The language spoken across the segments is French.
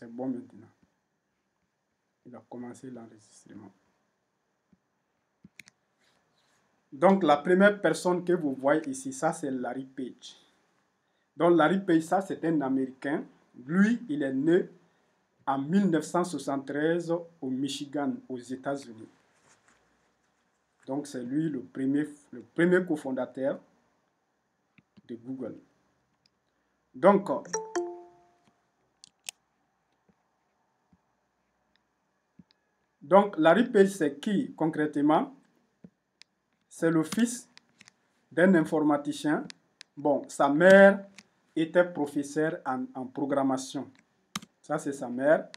C'est bon maintenant. Il a commencé l'enregistrement. Donc, la première personne que vous voyez ici, ça, c'est Larry Page. Donc, Larry Page, ça, c'est un Américain. Lui, il est né en 1973 au Michigan, aux États-Unis. Donc, c'est lui le premier, le premier cofondateur de Google. Donc, donc Larry Page, c'est qui concrètement? C'est le fils d'un informaticien. Bon, sa mère était professeur en, en programmation. Ça, c'est sa mère.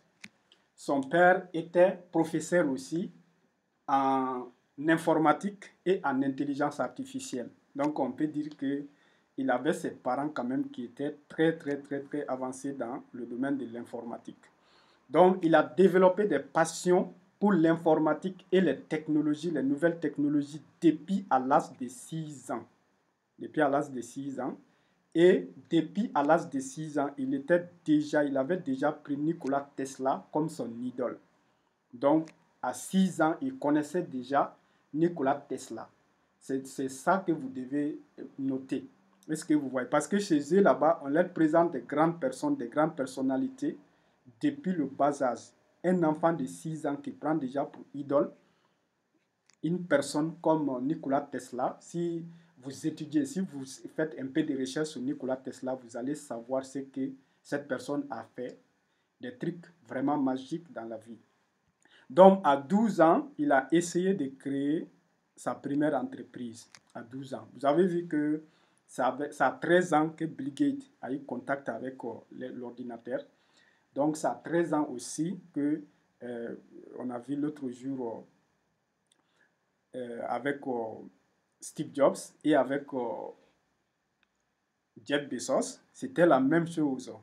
Son père était professeur aussi en informatique et en intelligence artificielle. Donc, on peut dire que il avait ses parents quand même qui étaient très, très, très, très avancés dans le domaine de l'informatique. Donc, il a développé des passions l'informatique et les technologies, les nouvelles technologies, depuis à l'âge de 6 ans. Depuis à l'âge de 6 ans. Et depuis à l'âge de 6 ans, il, était déjà, il avait déjà pris Nikola Tesla comme son idole. Donc, à 6 ans, il connaissait déjà Nikola Tesla. C'est ça que vous devez noter. Est-ce que vous voyez? Parce que chez eux, là-bas, on leur présente des grandes personnes, des grandes personnalités depuis le bas âge. Un enfant de 6 ans qui prend déjà pour idole une personne comme Nikola Tesla. Si vous étudiez, si vous faites un peu de recherche sur Nikola Tesla, vous allez savoir ce que cette personne a fait, des trucs vraiment magiques dans la vie. Donc, à 12 ans, il a essayé de créer sa première entreprise. À 12 ans. Vous avez vu que ça a 13 ans que Bill Gates a eu contact avec euh, l'ordinateur. Donc, ça a 13 ans aussi que euh, on a vu l'autre jour euh, avec Steve Jobs et avec Jeff Bezos. C'était la même chose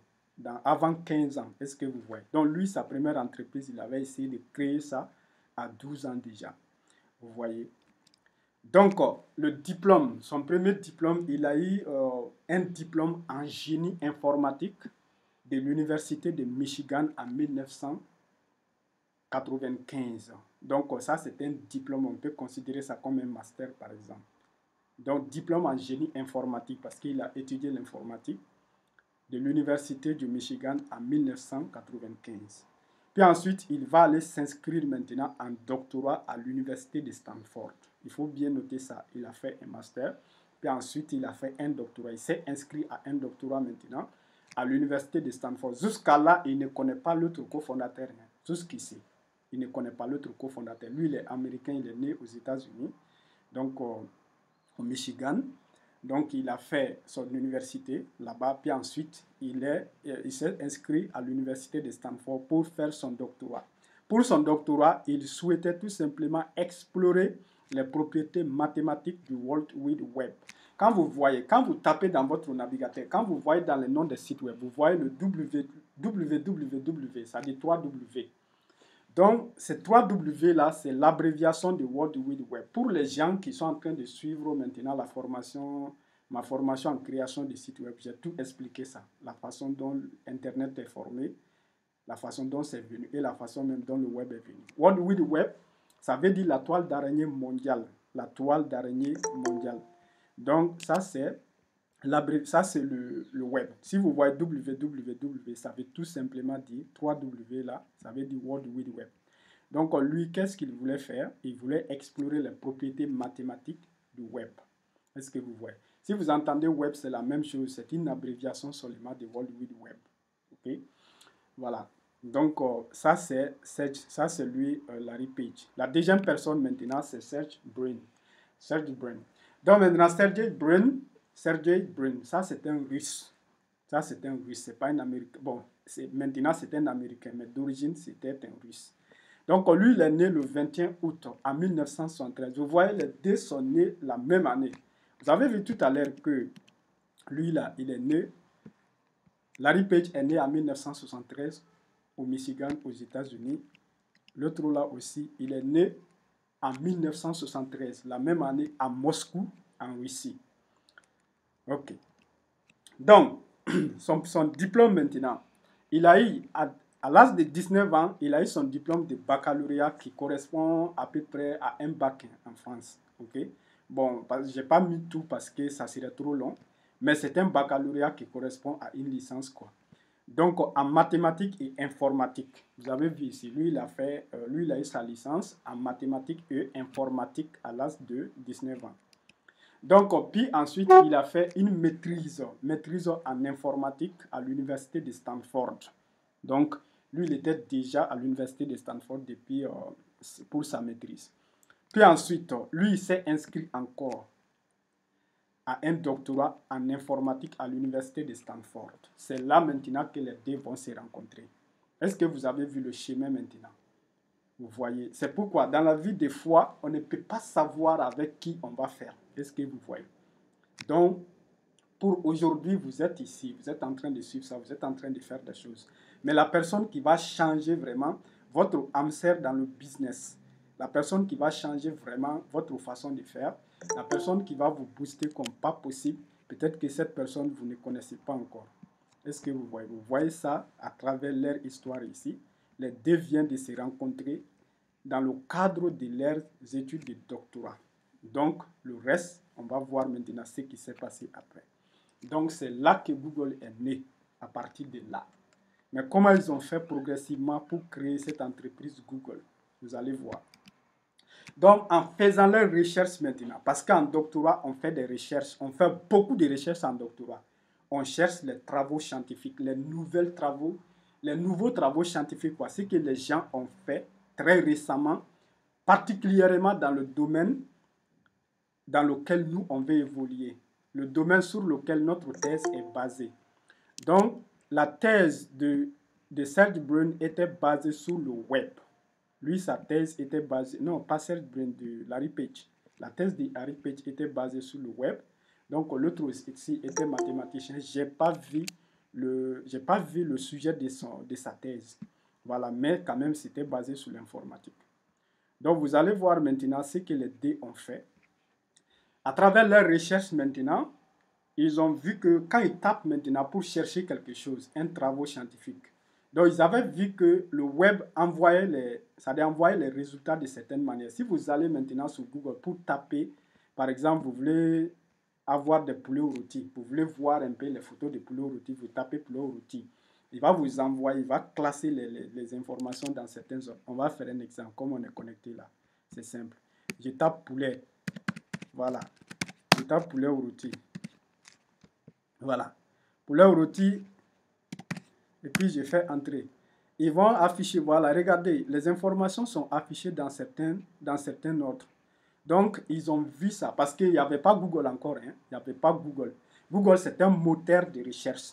avant 15 ans. Est-ce que vous voyez? Donc lui, sa première entreprise, il avait essayé de créer ça à 12 ans déjà. Vous voyez? Donc le diplôme, son premier diplôme, il a eu euh, un diplôme en génie informatique de l'Université de Michigan en 1995. Donc ça, c'est un diplôme, on peut considérer ça comme un master par exemple. Donc diplôme en génie informatique parce qu'il a étudié l'informatique de l'Université du Michigan en 1995. Puis ensuite, il va aller s'inscrire maintenant en doctorat à l'Université de Stanford. Il faut bien noter ça. Il a fait un master, puis ensuite il a fait un doctorat. Il s'est inscrit à un doctorat maintenant à l'Université de Stanford. Jusqu'à là, il ne connaît pas l'autre cofondateur. Hein. Jusqu'ici, il ne connaît pas l'autre cofondateur. Lui, il est américain, il est né aux États-Unis, donc au Michigan. Donc, il a fait son université là-bas, puis ensuite, il euh, s'est il inscrit à l'université de Stanford pour faire son doctorat. Pour son doctorat, il souhaitait tout simplement explorer les propriétés mathématiques du World Wide Web. Quand vous voyez, quand vous tapez dans votre navigateur, quand vous voyez dans le nom des sites web, vous voyez le www, ça dit 3W. Donc, ces 3W là, c'est l'abréviation du World Wide Web. Pour les gens qui sont en train de suivre maintenant la formation, ma formation en création de sites web, j'ai tout expliqué ça. La façon dont Internet est formé, la façon dont c'est venu et la façon même dont le web est venu. World Wide Web, ça veut dire la toile d'araignée mondiale. La toile d'araignée mondiale. Donc, ça, c'est ça, c'est le, web. Si vous voyez www, ça veut tout simplement dire 3W là, ça veut dire World Wide Web. Donc, lui, qu'est-ce qu'il voulait faire? Il voulait explorer les propriétés mathématiques du web. Est-ce que vous voyez? Si vous entendez web, c'est la même chose. C'est une abréviation seulement de World Wide Web. OK? Voilà. Donc, euh, ça, c'est ça, c'est lui, euh, Larry Page. La deuxième personne maintenant, c'est Serge Brin. Serge Brin. Donc, maintenant, Serge Brin, Sergei Brin, ça c'est un russe. Ça c'est un russe, c'est pas un américain. Bon, maintenant c'est un américain, mais d'origine c'était un russe. Donc lui, il est né le 21 août en 1973. Vous voyez, les deux sont nés la même année. Vous avez vu tout à l'heure que lui, là, il est né. Larry Page est né en 1973 au Michigan, aux États-Unis. L'autre là aussi, il est né en 1973, la même année à Moscou, en Russie. Ok. Donc, son, diplôme maintenant, il a eu À l'âge de 19 ans, il a eu son diplôme de baccalauréat qui correspond à peu près à un bac en France. ok Bon, je n'ai pas mis tout parce que ça serait trop long, mais c'est un baccalauréat qui correspond à une licence. quoi. Donc, en mathématiques et informatique, vous avez vu ici, lui, il a, euh, lui, a eu sa licence en mathématiques et informatique à l'âge de 19 ans. Donc, puis ensuite, il a fait une maîtrise, maîtrise en informatique à l'université de Stanford. Donc, lui, il était déjà à l'université de Stanford depuis, euh, pour sa maîtrise. Puis ensuite, lui, il s'est inscrit encore à un doctorat en informatique à l'université de Stanford. C'est là maintenant que les deux vont se rencontrer. Est-ce que vous avez vu le chemin maintenant? Vous voyez, c'est pourquoi dans la vie des fois, on ne peut pas savoir avec qui on va faire. Est-ce que vous voyez? Donc, pour aujourd'hui, vous êtes ici, vous êtes en train de suivre ça, vous êtes en train de faire des choses. Mais la personne qui va changer vraiment votre hamster dans le business, la personne qui va changer vraiment votre façon de faire, la personne qui va vous booster comme pas possible, peut-être que cette personne, vous ne connaissez pas encore. Est-ce que vous voyez? Vous voyez ça à travers leur histoire ici. Les deux viennent de se rencontrer dans le cadre de leurs études de doctorat. Donc, le reste, on va voir maintenant ce qui s'est passé après. Donc, c'est là que Google est né, à partir de là. Mais comment ils ont fait progressivement pour créer cette entreprise Google? Vous allez voir. Donc, en faisant leurs recherches maintenant, parce qu'en doctorat, on fait des recherches, on fait beaucoup de recherches en doctorat. On cherche les travaux scientifiques, les nouvelles travaux, les nouveaux travaux scientifiques, quoi, ce que les gens ont fait très récemment, particulièrement dans le domaine dans lequel nous, on veut évoluer, le domaine sur lequel notre thèse est basée. Donc, la thèse de, de Serge Brun était basée sur le web. Lui, sa thèse était basée, non, pas Brun, de Larry Page. La thèse de Larry Page était basée sur le web. Donc, l'autre ici était mathématicien. Je n'ai pas, vu le, pas vu le sujet de, son, de sa thèse. Voilà, mais quand même, c'était basé sur l'informatique. Donc, vous allez voir maintenant ce que les deux ont fait. À travers leurs recherches maintenant, ils ont vu que quand ils tapent maintenant pour chercher quelque chose, un travail scientifique, donc ils avaient vu que le web envoyait les, ça les résultats de certaines manières. Si vous allez maintenant sur Google pour taper, par exemple, vous voulez avoir des poulets rôtis, vous voulez voir un peu les photos des poulets rôtis, vous tapez poulet rôtis. Il va vous envoyer, il va classer les, les, informations dans certaines zones. On va faire un exemple, comme on est connecté là. C'est simple. Je tape poulet, voilà. Je tape poulet rôti. Voilà. Poulet rôti. Et puis je fais entrer. Ils vont afficher, voilà, regardez, les informations sont affichées dans certains, dans certains ordres. Donc, ils ont vu ça parce qu'il n'y avait pas Google encore. Hein. Il n'y avait pas Google. Google, c'est un moteur de recherche.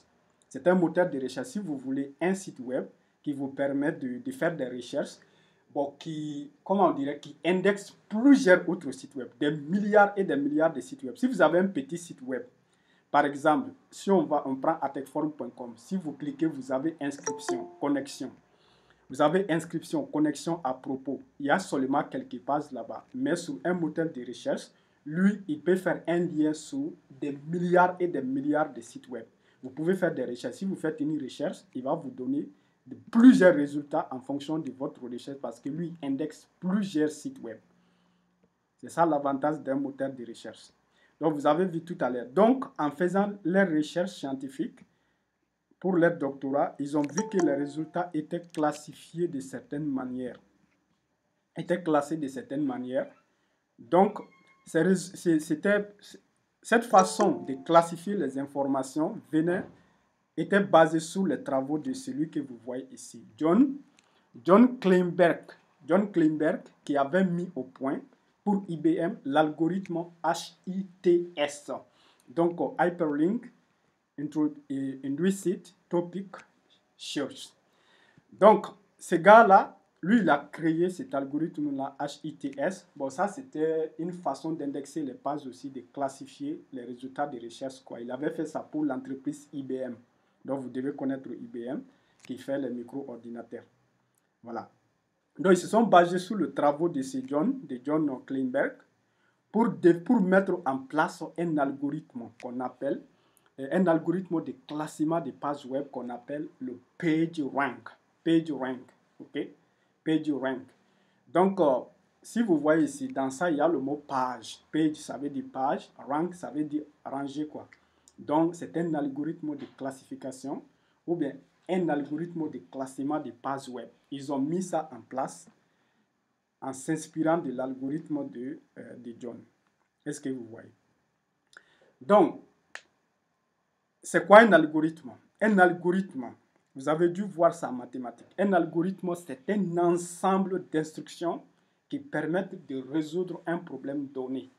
C'est un moteur de recherche. Si vous voulez un site web qui vous permet de, faire des recherches, qui, comment on dirait, qui indexe plusieurs autres sites web, des milliards et des milliards de sites web. Si vous avez un petit site web, par exemple, si on, va, on prend atechforum.com, si vous cliquez, vous avez inscription, connexion. Vous avez inscription, connexion à propos. Il y a seulement quelques pages là-bas. Mais sur un moteur de recherche, lui, il peut faire un lien sur des milliards et des milliards de sites web. Vous pouvez faire des recherches. Si vous faites une recherche, il va vous donner plusieurs résultats en fonction de votre recherche parce que lui indexe plusieurs sites web. C'est ça l'avantage d'un moteur de recherche. Donc, vous avez vu tout à l'heure. Donc, en faisant leurs recherches scientifiques pour leur doctorat, ils ont vu que les résultats étaient classifiés de certaines manières. Étaient classés de certaines manières. Donc, cette façon de classifier les informations venait était basé sur les travaux de celui que vous voyez ici, John, John Kleinberg. John Kleinberg qui avait mis au point pour IBM l'algorithme HITS. Donc, Hyperlink, Intuitive Topic Search. Donc, ce gars-là, lui, il a créé cet algorithme-là, HITS. Bon, ça, c'était une façon d'indexer les pages aussi, de classifier les résultats de recherche. Quoi. Il avait fait ça pour l'entreprise IBM. Donc, vous devez connaître IBM qui fait les micro-ordinateurs. Voilà. Donc, ils se sont basés sur le travaux de John, de John Kleinberg, pour, pour mettre en place un algorithme qu'on appelle, euh, un algorithme de classement des pages web qu'on appelle le PageRank. PageRank. OK? PageRank. Donc, euh, si vous voyez ici, dans ça, il y a le mot page. Page, ça veut dire page. Rank, ça veut dire ranger, quoi. Donc, c'est un algorithme de classification ou bien un algorithme de classement des pages web. Ils ont mis ça en place en s'inspirant de l'algorithme de, euh, de John. Est-ce que vous voyez? Donc, c'est quoi un algorithme? Un algorithme, vous avez dû voir ça en mathématiques. Un algorithme, c'est un ensemble d'instructions qui permettent de résoudre un problème donné.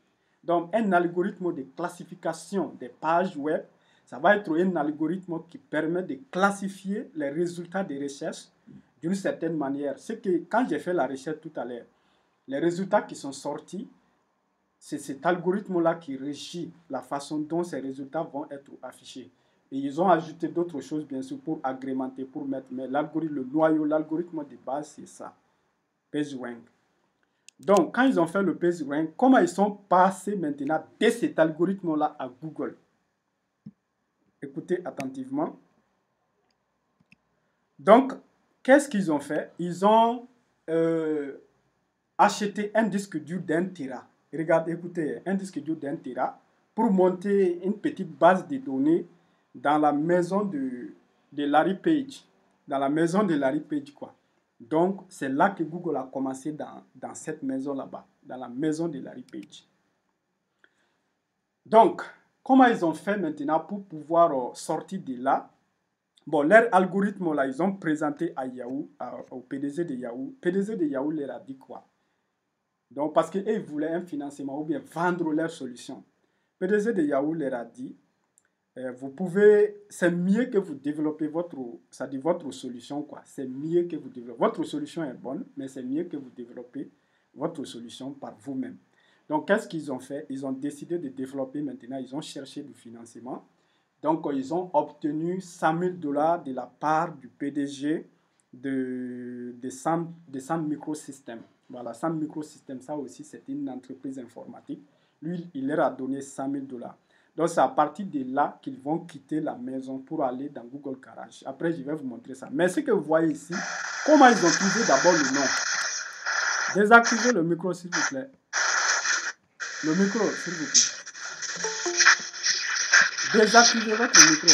Donc, un algorithme de classification des pages web, ça va être un algorithme qui permet de classifier les résultats des recherches d'une certaine manière. C'est que quand j'ai fait la recherche tout à l'heure, les résultats qui sont sortis, c'est cet algorithme-là qui régit la façon dont ces résultats vont être affichés. Et ils ont ajouté d'autres choses, bien sûr, pour agrémenter, pour mettre. Mais l'algorithme, le noyau, l'algorithme de base, c'est ça. PageRank. Donc, quand ils ont fait le PageRank, comment ils sont passés maintenant de cet algorithme-là à Google? Écoutez attentivement. Donc, qu'est-ce qu'ils ont fait? Ils ont euh, acheté un disque dur d'un Tera. Regardez, écoutez, un disque dur d'un Tera pour monter une petite base de données dans la maison de, de Larry Page. Dans la maison de Larry Page, quoi. Donc, c'est là que Google a commencé dans, dans cette maison là-bas, dans la maison de Larry Page. Donc, comment ils ont fait maintenant pour pouvoir euh, sortir de là? Bon, leur algorithme là, ils ont présenté à Yahoo, au PDG de Yahoo. PDG de Yahoo leur a dit quoi? Donc, parce qu'ils voulaient un financement ou bien vendre leur solution. PDG de Yahoo leur a dit euh, vous pouvez, c'est mieux que vous développez votre, ça dit votre solution quoi. C'est mieux que vous développez. Votre solution est bonne, mais c'est mieux que vous développez votre solution par vous-même. Donc, qu'est-ce qu'ils ont fait? Ils ont décidé de développer maintenant, ils ont cherché du financement. Donc, ils ont obtenu 100 000 dollars de la part du PDG de, de, Sam, de Sam Microsystems. Voilà, Sam Microsystems, ça aussi, c'est une entreprise informatique. Lui, il leur a donné 100 000 dollars. Donc c'est à partir de là qu'ils vont quitter la maison pour aller dans Google Garage. Après, je vais vous montrer ça. Mais ce que vous voyez ici, comment ils ont trouvé d'abord le nom? Désactivez le micro, s'il vous plaît. Le micro, s'il vous plaît. Désactivez votre micro.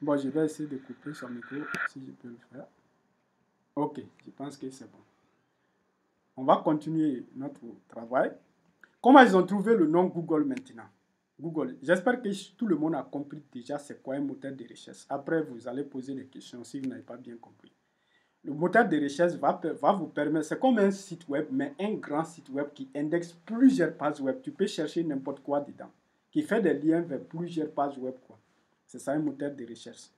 Bon, je vais essayer de couper son micro si je peux le faire. Ok, je pense que c'est bon. On va continuer notre travail. Comment ils ont trouvé le nom Google maintenant? Google. J'espère que tout le monde a compris déjà c'est quoi un moteur de recherche. Après, vous allez poser des questions si vous n'avez pas bien compris. Le moteur de recherche va, vous permettre, c'est comme un site web, mais un grand site web qui indexe plusieurs pages web. Tu peux chercher n'importe quoi dedans, qui fait des liens vers plusieurs pages web. C'est ça un moteur de recherche.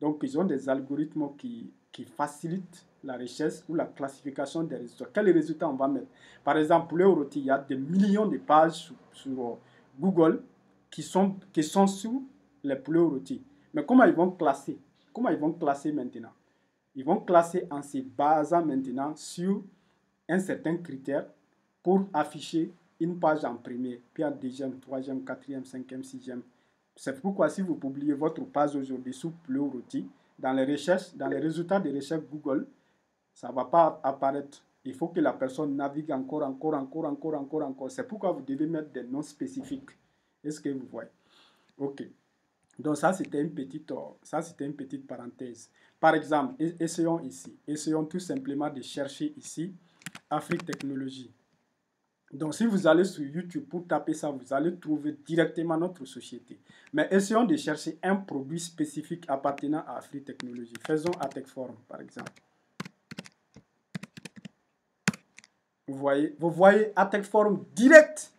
Donc, ils ont des algorithmes qui, facilitent la recherche ou la classification des résultats. Quels résultats on va mettre? Par exemple, pour le il y a des millions de pages sur Google qui sont, qui sont sous les pleurs rôtis. Mais comment ils vont classer? Comment ils vont classer maintenant? Ils vont classer en se basant maintenant sur un certain critère pour afficher une page en premier, puis en deuxième, troisième, quatrième, cinquième, sixième. C'est pourquoi si vous publiez votre page aujourd'hui sous pleur rôti, dans les recherches, dans les résultats des recherches Google, ça ne va pas apparaître. Il faut que la personne navigue encore, encore, encore, encore, encore, encore. C'est pourquoi vous devez mettre des noms spécifiques. Est-ce que vous voyez? Ok. Donc ça, c'était une petite, ça, c'était une petite parenthèse. Par exemple, essayons ici. Essayons tout simplement de chercher ici Afrique Technologie. Donc, si vous allez sur YouTube pour taper ça, vous allez trouver directement notre société. Mais essayons de chercher un produit spécifique appartenant à Afrique Technologie. Faisons Atechform, par exemple. Vous voyez, vous voyez Atechform direct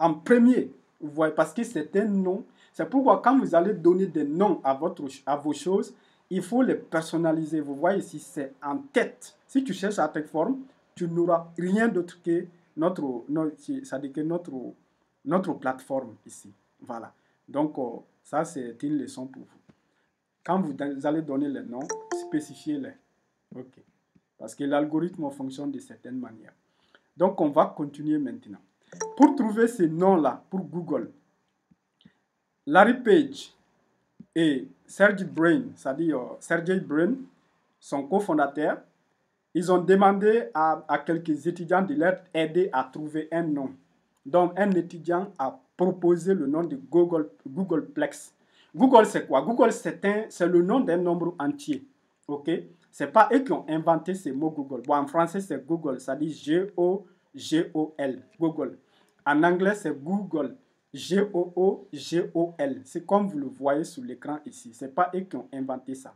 en premier. Vous voyez, parce que c'est un nom. C'est pourquoi quand vous allez donner des noms à, votre, à vos choses, il faut les personnaliser. Vous voyez ici, c'est en tête. Si tu cherches Atechform, tu n'auras rien d'autre que notre, notre, ça dit que notre, notre plateforme ici. Voilà. Donc, euh, ça, c'est une leçon pour vous. Quand vous allez donner les noms, spécifiez-les. OK. Parce que l'algorithme fonctionne de certaines manières. Donc, on va continuer maintenant. Pour trouver ces noms-là, pour Google, Larry Page et Sergey Brain, c'est-à-dire Sergey Brain, son cofondateur, ils ont demandé à, à, quelques étudiants de leur aider à trouver un nom. Donc, un étudiant a proposé le nom de Google, Googleplex. Google, c'est quoi? Google, c'est le nom d'un nombre entier. OK? C'est pas eux qui ont inventé ces mots Google. Bon, en français, c'est Google. Dit G-O-G-O-L. Google. En anglais, c'est Google. G-O-O-G-O-L. C'est comme vous le voyez sur l'écran ici. Ce n'est pas eux qui ont inventé ça.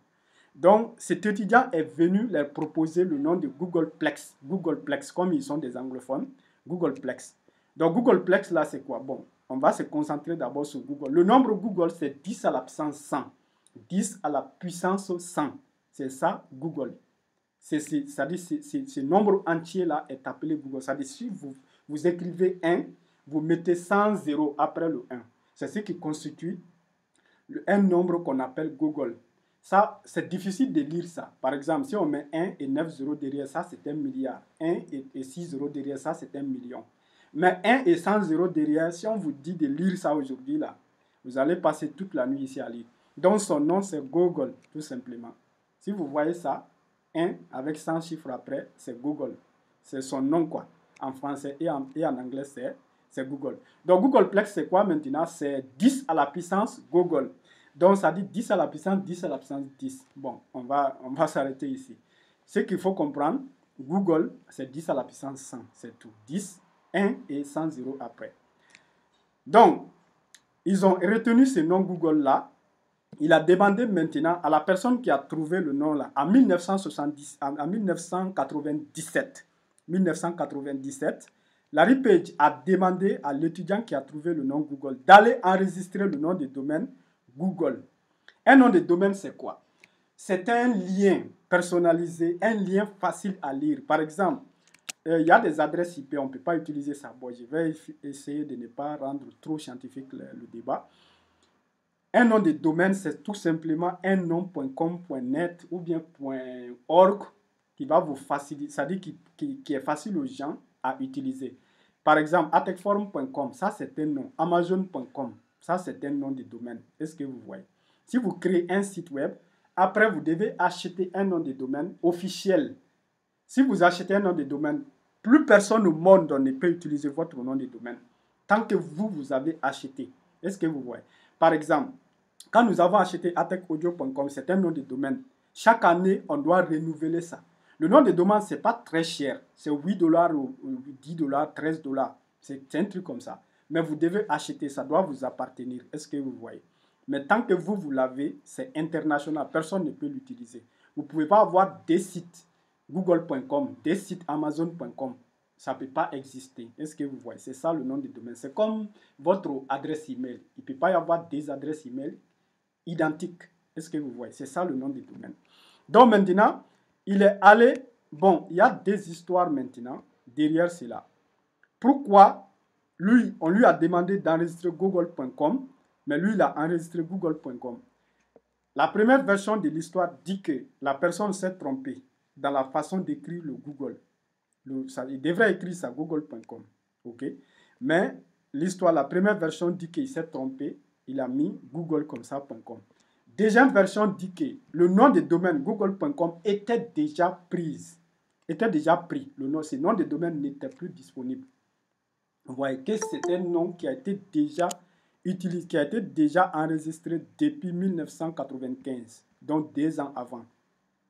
Donc, cet étudiant est venu leur proposer le nom de Googleplex. Googleplex, comme ils sont des anglophones. Googleplex. Donc, Googleplex, là, c'est quoi? Bon, on va se concentrer d'abord sur Google. Le nombre Google, c'est 10 à la puissance 100. 10 à la puissance 100. C'est ça, Google. C'est, c'est-à-dire, ce nombre entier-là est appelé Google. C'est-à-dire, si vous, vous écrivez 1, vous mettez 100 zéros après le 1. C'est ce qui constitue un nombre qu'on appelle Google. Ça, c'est difficile de lire ça. Par exemple, si on met 1 et 9 zéros derrière ça, c'est un milliard. 1 et 6 zéros derrière ça, c'est un million. Mais 1 et 100 zéros derrière, si on vous dit de lire ça aujourd'hui, là, vous allez passer toute la nuit ici à lire. Donc son nom, c'est Google, tout simplement. Si vous voyez ça, 1 avec 100 chiffres après, c'est Google. C'est son nom, quoi. En français et en, et en anglais, c'est Google. Donc Googleplex, c'est quoi maintenant? C'est 10 à la puissance Google. Donc ça dit 10 à la puissance 10 à la puissance 10. Bon, on va, s'arrêter ici. Ce qu'il faut comprendre, Google, c'est 10 à la puissance 100, c'est tout. 10 1 et 100 0 après. Donc, ils ont retenu ce nom Google-là. Il a demandé maintenant à la personne qui a trouvé le nom-là, en, 1970, en 1997, 1997, Larry Page a demandé à l'étudiant qui a trouvé le nom Google d'aller enregistrer le nom de domaine Google. Un nom de domaine, c'est quoi? C'est un lien personnalisé, un lien facile à lire. Par exemple, il euh, y a des adresses IP, on ne peut pas utiliser ça. Je vais essayer de ne pas rendre trop scientifique le, débat. Un nom de domaine, c'est tout simplement un nom.com, .net ou bien .org qui va vous faciliter, c'est-à-dire qui, est facile aux gens à utiliser. Par exemple, atechform.com, ça c'est un nom. Amazon.com, ça c'est un nom de domaine. Est-ce que vous voyez? Si vous créez un site web, après vous devez acheter un nom de domaine officiel. Si vous achetez un nom de domaine plus personne au monde ne peut utiliser votre nom de domaine tant que vous, vous avez acheté. Est-ce que vous voyez? Par exemple, quand nous avons acheté atechaudio.com, c'est un nom de domaine. Chaque année, on doit renouveler ça. Le nom de domaine, ce n'est pas très cher. C'est 8 dollars ou 10 dollars, 13 dollars. C'est un truc comme ça. Mais vous devez acheter, ça doit vous appartenir. Est-ce que vous voyez? Mais tant que vous, vous l'avez, c'est international. Personne ne peut l'utiliser. Vous ne pouvez pas avoir des sites google.com, des sites amazon.com, ça ne peut pas exister. Est-ce que vous voyez? C'est ça le nom du domaine. C'est comme votre adresse email. Il ne peut pas y avoir des adresses email identiques. Est-ce que vous voyez? C'est ça le nom du domaine. Donc maintenant, il est allé. Bon, il y a des histoires maintenant derrière cela. Pourquoi lui, on lui a demandé d'enregistrer google.com, mais lui, il a enregistré google.com. La première version de l'histoire dit que la personne s'est trompée dans la façon d'écrire le Google. il devrait écrire ça google.com. ok? Mais l'histoire, la première version dit qu'il s'est trompé. Il a mis google comme ça.com. Deuxième version dit que le nom de domaine google.com était déjà prise. Était déjà pris. Le nom, ce nom de domaine n'était plus disponible. Vous voyez que c'est un nom qui a été déjà utilisé, qui a été déjà enregistré depuis 1995, donc deux ans avant.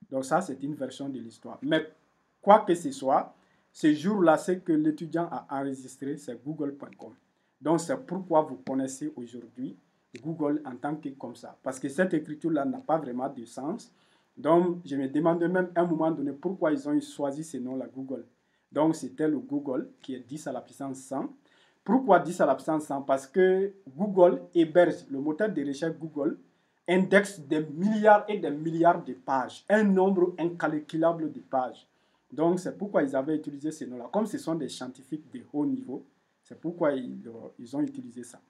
Donc ça, c'est une version de l'histoire. Mais quoi que ce soit, ce jour-là, ce que l'étudiant a enregistré, c'est google.com. Donc c'est pourquoi vous connaissez aujourd'hui Google en tant que comme ça. Parce que cette écriture-là n'a pas vraiment de sens. Donc je me demandais même à un moment donné pourquoi ils ont choisi ce nom-là, Google. Donc c'était le Google qui est 10 à la puissance 100. Pourquoi 10 à la puissance 100 Parce que Google héberge, le moteur de recherche Google index des milliards et des milliards de pages, un nombre incalculable de pages. Donc c'est pourquoi ils avaient utilisé ces noms-là. Comme ce sont des scientifiques de haut niveau, c'est pourquoi ils, ils, ont utilisé ça.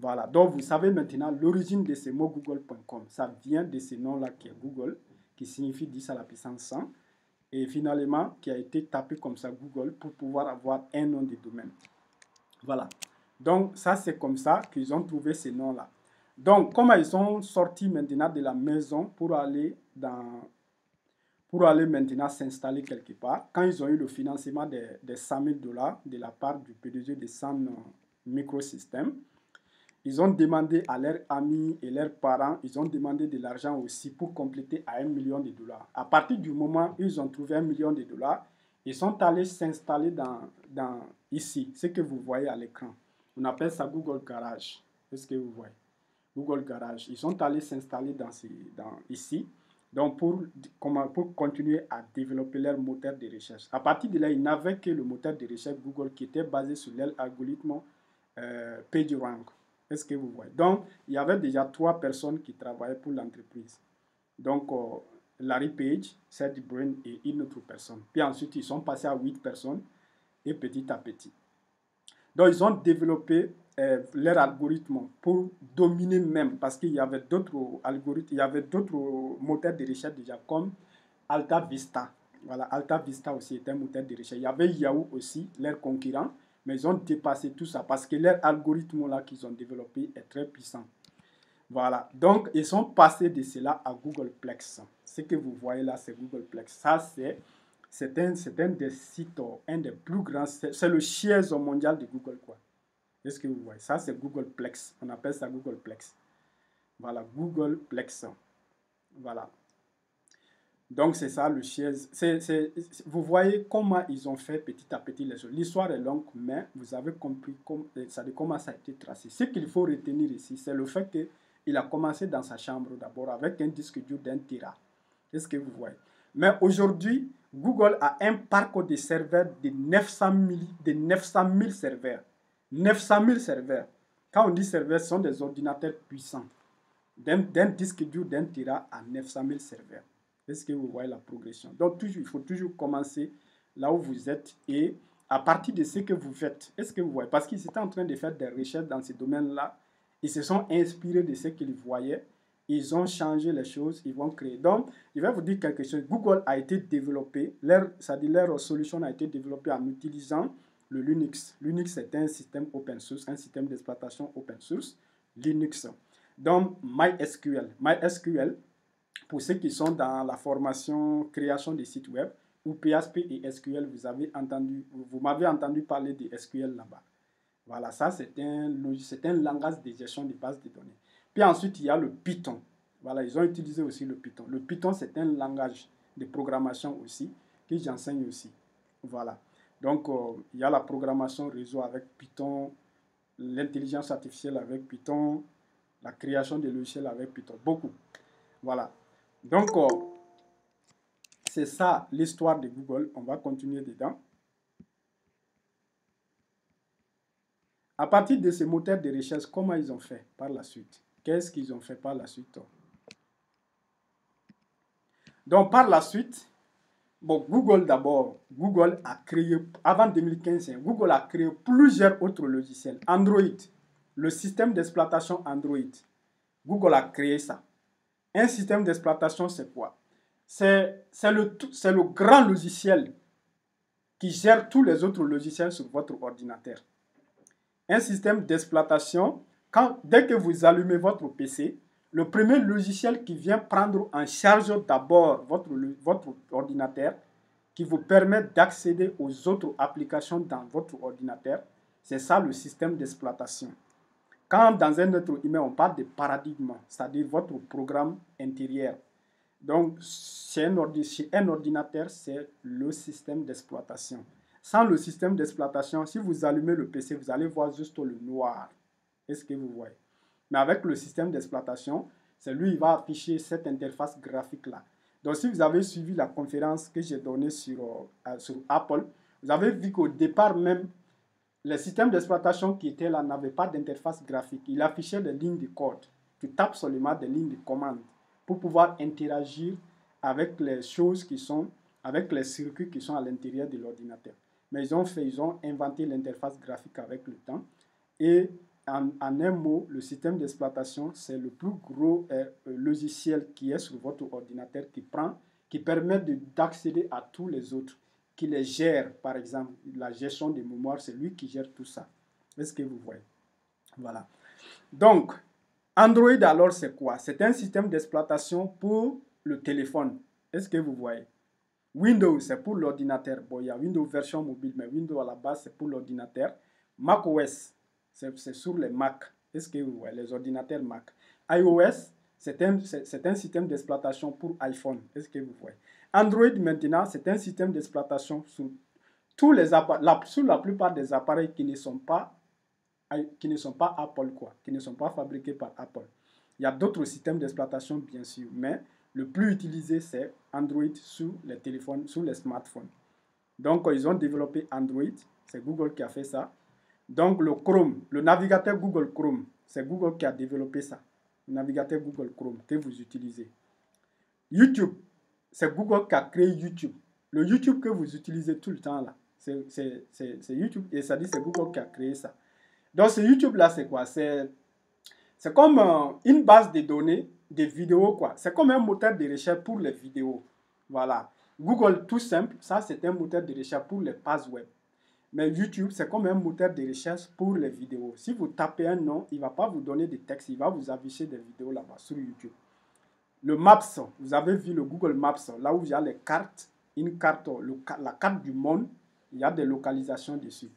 Voilà, donc vous savez maintenant l'origine de ce mot google.com. Ça vient de ce nom-là qui est Google, qui signifie 10 à la puissance 100, et finalement qui a été tapé comme ça Google pour pouvoir avoir un nom de domaine. Voilà, donc ça c'est comme ça qu'ils ont trouvé ce nom-là. Donc, comment ils sont sortis maintenant de la maison pour aller dans, pour aller maintenant s'installer quelque part? Quand ils ont eu le financement des, des 100 000 dollars de la part du PDG de Sun Microsystems, ils ont demandé à leurs amis et leurs parents, ils ont demandé de l'argent aussi pour compléter à un million de dollars. À partir du moment où ils ont trouvé un million de dollars, ils sont allés s'installer dans, dans ici, ce que vous voyez à l'écran. On appelle ça Google Garage. C'est ce que vous voyez? Google Garage. Ils sont allés s'installer dans, dans, ici. Donc, pour, pour continuer à développer leur moteur de recherche. À partir de là, ils n'avaient que le moteur de recherche Google qui était basé sur l'algorithme euh, PageRank. Est-ce que vous voyez? Donc, il y avait déjà trois personnes qui travaillaient pour l'entreprise. Donc, euh, Larry Page, Serge Brin et une autre personne. Puis ensuite, ils sont passés à huit personnes et petit à petit. Donc, ils ont développé euh, leur algorithme pour dominer même, parce qu'il y avait d'autres algorithmes, il y avait d'autres moteurs de recherche déjà, comme Alta Vista. Voilà, Alta Vista aussi était un moteur de recherche. Il y avait Yahoo aussi, leur concurrent, ils ont dépassé tout ça parce que leur algorithme là qu'ils ont développé est très puissant. Voilà, donc ils sont passés de cela à Googleplex. Ce que vous voyez là, c'est Googleplex. Ça, c'est c'est un, un, des sites, un des plus grands, c'est le siège mondial de Google. quoi. Est-ce que vous voyez? Ça, c'est Googleplex. On appelle ça Googleplex. Voilà, Googleplex. Voilà. Donc, c'est ça le siège. vous voyez comment ils ont fait petit à petit les choses. L'histoire est longue, mais vous avez compris ça, comment ça a été tracé. Ce qu'il faut retenir ici, c'est le fait qu'il a commencé dans sa chambre d'abord avec un disque dur d'un Tera. Est-ce que vous voyez? Mais aujourd'hui, Google a un parc de serveurs de 900 000, de 900 000 serveurs. 900 000 serveurs. Quand on dit serveurs, ce sont des ordinateurs puissants. D'un disque dur d'un Tera à 900 000 serveurs. Est-ce que vous voyez la progression? Donc, il faut toujours commencer là où vous êtes et à partir de ce que vous faites. Est-ce que vous voyez? Parce qu'ils étaient en train de faire des recherches dans ce domaine-là. Ils se sont inspirés de ce qu'ils voyaient ils ont changé les choses, ils vont créer. Donc, je vais vous dire quelque chose. Google a été développé, leur, ça dit leur solution a été développée en utilisant le Linux. Linux est un système open source, un système d'exploitation open source, Linux. Donc, MySQL. MySQL, pour ceux qui sont dans la formation création des sites web, ou PHP et SQL, vous m'avez entendu parler de SQL là-bas. Voilà, ça c'est un, un langage de gestion des bases de données. Puis ensuite, il y a le Python. Voilà, ils ont utilisé aussi le Python. Le Python, c'est un langage de programmation aussi, que j'enseigne aussi. Voilà. Donc, euh, il y a la programmation réseau avec Python, l'intelligence artificielle avec Python, la création de logiciels avec Python. Beaucoup. Voilà. Donc, euh, c'est ça l'histoire de Google. On va continuer dedans. À partir de ces moteurs de recherche, comment ils ont fait par la suite? Qu'est-ce qu'ils ont fait par la suite Donc, par la suite, bon, Google d'abord, Google a créé, avant 2015, hein, Google a créé plusieurs autres logiciels. Android, le système d'exploitation Android. Google a créé ça. Un système d'exploitation, c'est quoi? C'est le, le grand logiciel qui gère tous les autres logiciels sur votre ordinateur. Un système d'exploitation, dès que vous allumez votre PC, le premier logiciel qui vient prendre en charge d'abord votre, votre ordinateur, qui vous permet d'accéder aux autres applications dans votre ordinateur, c'est ça le système d'exploitation. Quand dans un autre email, on parle de paradigme, c'est-à-dire votre programme intérieur. Donc, chez un, un ordinateur, c'est le système d'exploitation. Sans le système d'exploitation, si vous allumez le PC, vous allez voir juste le noir. Est-ce que vous voyez? Mais avec le système d'exploitation, c'est lui qui va afficher cette interface graphique-là. Donc, si vous avez suivi la conférence que j'ai donnée sur, euh, sur Apple, vous avez vu qu'au départ même, le système d'exploitation qui était là n'avait pas d'interface graphique. Il affichait des lignes de code. Tu tapes seulement des lignes de commande pour pouvoir interagir avec les choses qui sont, avec les circuits qui sont à l'intérieur de l'ordinateur. Mais ils ont fait, ils ont inventé l'interface graphique avec le temps. Et en, un mot, le système d'exploitation, c'est le plus gros euh, euh, logiciel qui est sur votre ordinateur qui prend, qui permet d'accéder à tous les autres, qui les gère, par exemple, la gestion des mémoires, c'est lui qui gère tout ça. Est-ce que vous voyez? Voilà. Donc, Android, alors, c'est quoi? C'est un système d'exploitation pour le téléphone. Est-ce que vous voyez? Windows, c'est pour l'ordinateur. Bon, il y a Windows version mobile, mais Windows à la base, c'est pour l'ordinateur. Mac OS, c'est sur les Mac. Est-ce que vous voyez? Les ordinateurs Mac iOS, c'est un, un, système d'exploitation pour iPhone. Est-ce que vous voyez? Android, maintenant, c'est un système d'exploitation les la, sur la plupart des appareils qui ne sont pas qui ne sont pas Apple, quoi, qui ne sont pas fabriqués par Apple. Il y a d'autres systèmes d'exploitation, bien sûr, mais le plus utilisé, c'est Android sur les téléphones, sur les smartphones. Donc, ils ont développé Android, c'est Google qui a fait ça. Donc, le Chrome, le navigateur Google Chrome, c'est Google qui a développé ça. Le navigateur Google Chrome que vous utilisez. YouTube, c'est Google qui a créé YouTube. Le YouTube que vous utilisez tout le temps là, c'est YouTube et ça dit c'est Google qui a créé ça. Donc ce YouTube là, c'est quoi? C'est comme euh, une base de données des vidéos quoi. C'est comme un moteur de recherche pour les vidéos. Voilà. Google tout simple, ça c'est un moteur de recherche pour les pages web. Mais YouTube, c'est comme un moteur de recherche pour les vidéos. Si vous tapez un nom, il ne va pas vous donner des textes, il va vous afficher des vidéos là-bas sur YouTube. Le Maps, vous avez vu le Google Maps, là où il y a les cartes, une carte, la carte du monde, il y a des localisations dessus.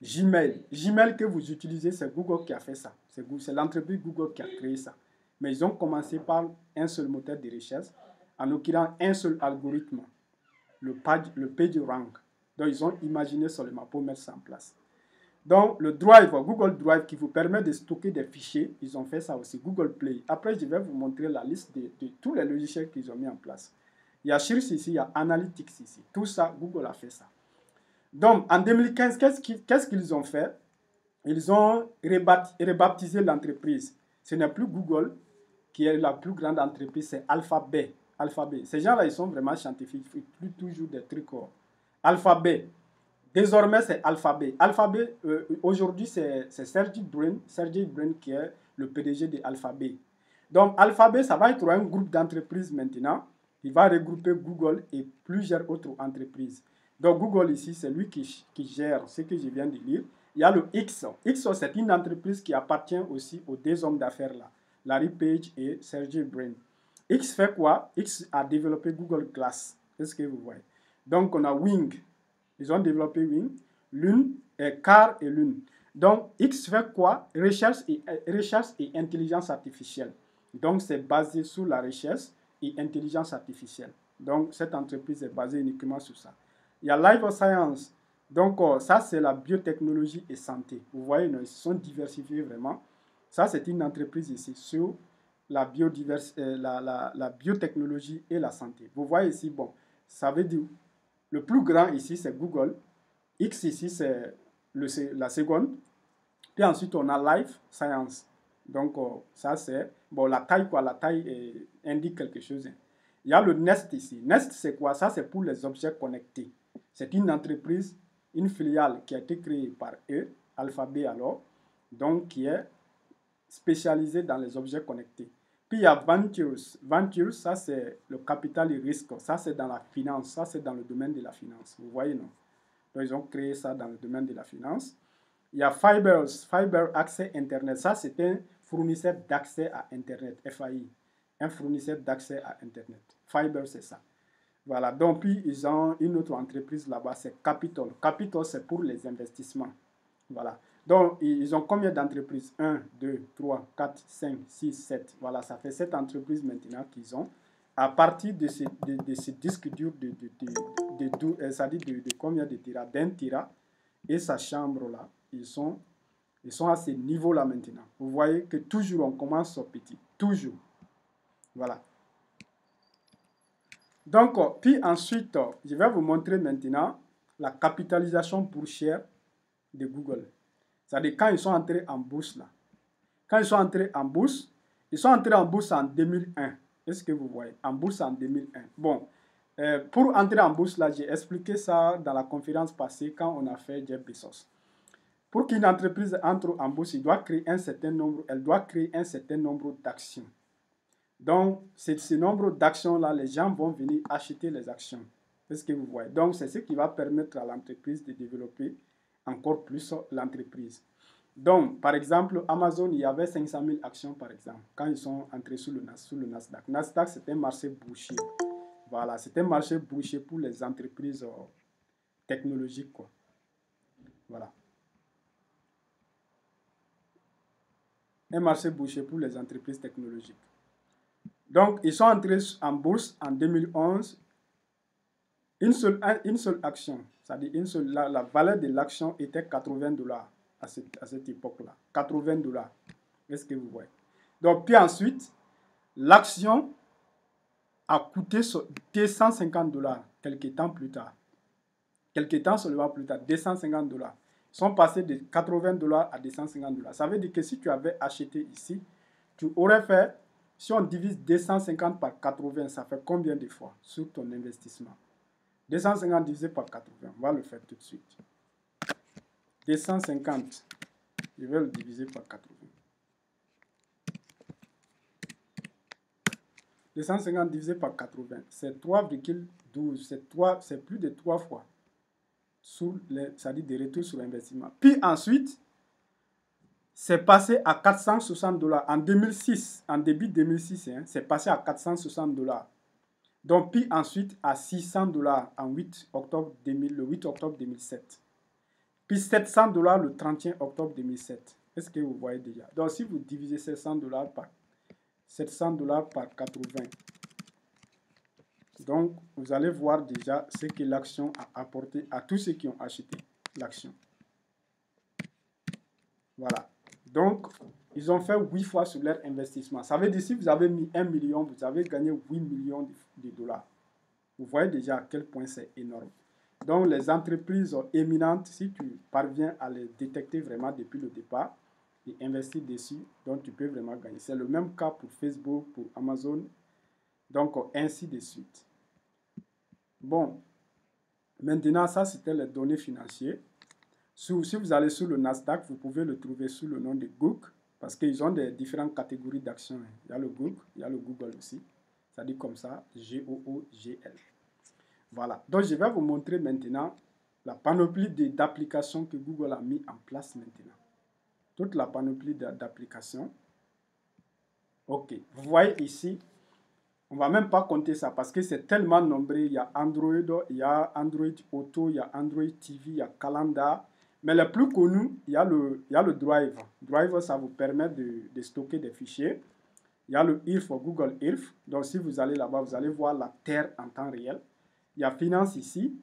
Gmail, Gmail que vous utilisez, c'est Google qui a fait ça. C'est l'entreprise Google qui a créé ça. Mais ils ont commencé par un seul moteur de recherche, en l'occurrence un seul algorithme, le, page, le PageRank. Donc ils ont imaginé seulement pour mettre ça en place. Donc le Drive, Google Drive qui vous permet de stocker des fichiers, ils ont fait ça aussi. Google Play. Après, je vais vous montrer la liste de, tous les logiciels qu'ils ont mis en place. Il y a Shirs ici, il y a Analytics ici. Tout ça, Google a fait ça. Donc, en 2015, qu'est-ce qu'ils ont fait? Ils ont rebaptisé l'entreprise. Ce n'est plus Google qui est la plus grande entreprise, c'est Alphabet. Alphabet. Ces gens-là, ils sont vraiment scientifiques. Ils font plus toujours des trucs. Alphabet. Désormais, c'est Alphabet. Alphabet, euh, aujourd'hui, c'est Sergey Brin, Sergey Brin qui est le PDG de Alphabet. Donc, Alphabet, ça va être un groupe d'entreprises maintenant. Il va regrouper Google et plusieurs autres entreprises. Donc Google ici, c'est lui qui, qui, gère ce que je viens de lire. Il y a le X. X, c'est une entreprise qui appartient aussi aux deux hommes d'affaires là, Larry Page et Sergey Brin. X fait quoi? X a développé Google Glass. Est-ce que vous voyez? Donc on a Wing. Ils ont développé Wing. Lune, et Car et Lune. Donc X fait quoi? Recherche et, recherche et intelligence artificielle. Donc c'est basé sur la recherche et intelligence artificielle. Donc cette entreprise est basée uniquement sur ça. Il y a Life Science. Donc, euh, ça, c'est la biotechnologie et santé. Vous voyez, ils sont diversifiés vraiment. Ça, c'est une entreprise ici sur la, biodivers, euh, la, la, biotechnologie et la santé. Vous voyez ici, bon, ça veut dire, le plus grand ici, c'est Google. X ici, c'est la seconde. Puis ensuite, on a Life Science. Donc, euh, ça, c'est, bon, la taille, quoi, la taille indique quelque chose. Hein. Il y a le Nest ici. Nest, c'est quoi? Ça, c'est pour les objets connectés. C'est une entreprise, une filiale qui a été créée par eux, Alphabet alors, donc qui est spécialisée dans les objets connectés. Puis il y a Ventures. Ventures, ça c'est le capital et risque. Ça c'est dans la finance. Ça c'est dans le domaine de la finance. Vous voyez, non? Donc ils ont créé ça dans le domaine de la finance. Il y a Fibers. Fiber Accès Internet. Ça c'est un fournisseur d'accès à Internet. FAI. Un fournisseur d'accès à Internet. Fiber c'est ça. Voilà, donc puis ils ont une autre entreprise là-bas, c'est Capital. Capital, c'est pour les investissements. Voilà. Donc, ils ont combien d'entreprises? 1, 2, 3, 4, 5, 6, 7. Voilà, ça fait 7 entreprises maintenant qu'ils ont. À partir de ces, de, de de, de, de, euh, ça dit de, combien de tira D'un tira et sa chambre là, ils sont, à ce niveau-là maintenant. Vous voyez que toujours on commence au petit. Toujours. Voilà. Donc, euh, puis ensuite, euh, je vais vous montrer maintenant la capitalisation boursière de Google. C'est-à-dire quand ils sont entrés en bourse là. Quand ils sont entrés en bourse, ils sont entrés en bourse en 2001. Est-ce que vous voyez? En bourse en 2001. Bon, euh, pour entrer en bourse là, j'ai expliqué ça dans la conférence passée quand on a fait Jeff Bezos. Pour qu'une entreprise entre en bourse, il doit créer un certain nombre, elle doit créer un certain nombre d'actions. Donc, c'est ce nombre d'actions-là, les gens vont venir acheter les actions. C'est ce que vous voyez? Donc, c'est ce qui va permettre à l'entreprise de développer encore plus l'entreprise. Donc, par exemple, Amazon, il y avait 500 000 actions, par exemple, quand ils sont entrés sur le, Nasdaq. Nasdaq, c'est un marché boursier. Voilà, c'est un marché bouché pour les entreprises euh, technologiques. Quoi. Voilà. Un marché bouché pour les entreprises technologiques. Donc, ils sont entrés en bourse en 2011. Une seule, une seule action, c'est-à-dire la, la valeur de l'action était 80 dollars à cette, à cette époque-là. 80 dollars. Est-ce que vous voyez? Donc, puis ensuite, l'action a coûté 250 dollars quelques temps plus tard. Quelques temps seulement plus tard, 250 dollars. Ils sont passés de 80 dollars à 250 dollars. Ça veut dire que si tu avais acheté ici, tu aurais fait, si on divise 250 par 80, ça fait combien de fois sur ton investissement? 250 divisé par 80, on va le faire tout de suite. 250, je vais le diviser par 80. 250 divisé par 80, c'est 3,12. C'est plus de 3 fois. C'est-à-dire des retours sur l'investissement. Puis ensuite, c'est passé à 460 dollars. En 2006, en début 2006, hein, c'est passé à 460 dollars. Donc, puis ensuite à 600 dollars en 8 octobre 2000, le 8 octobre 2007. Puis 700 dollars le 31 octobre 2007. Est-ce que vous voyez déjà? Donc, si vous divisez 700 dollars par 700 dollars par 80, donc vous allez voir déjà ce que l'action a apporté à tous ceux qui ont acheté l'action. Voilà. Donc, ils ont fait 8 fois sur leur investissement. Ça veut dire si vous avez mis 1 million, vous avez gagné 8 millions de dollars. Vous voyez déjà à quel point c'est énorme. Donc, les entreprises éminentes, si tu parviens à les détecter vraiment depuis le départ et investir dessus, donc tu peux vraiment gagner. C'est le même cas pour Facebook, pour Amazon, donc ainsi de suite. Bon, maintenant, ça c'était les données financières. Si, vous allez sur le Nasdaq, vous pouvez le trouver sous le nom de Google, parce qu'ils ont des différentes catégories d'actions. Il y a le Google, il y a le Google aussi. Ça dit comme ça, G-O-O-G-L. Voilà. Donc, je vais vous montrer maintenant la panoplie d'applications que Google a mis en place maintenant. Toute la panoplie d'applications. OK. Vous voyez ici, on ne va même pas compter ça parce que c'est tellement nombreux. Il y a Android, il y a Android Auto, il y a Android TV, il y a Calendar. Mais le plus connu, il y a le, a Drive. Drive, ça vous permet de stocker des fichiers. Il y a le Earth, Google Earth. Donc, si vous allez là-bas, vous allez voir la Terre en temps réel. Il y a Finance ici.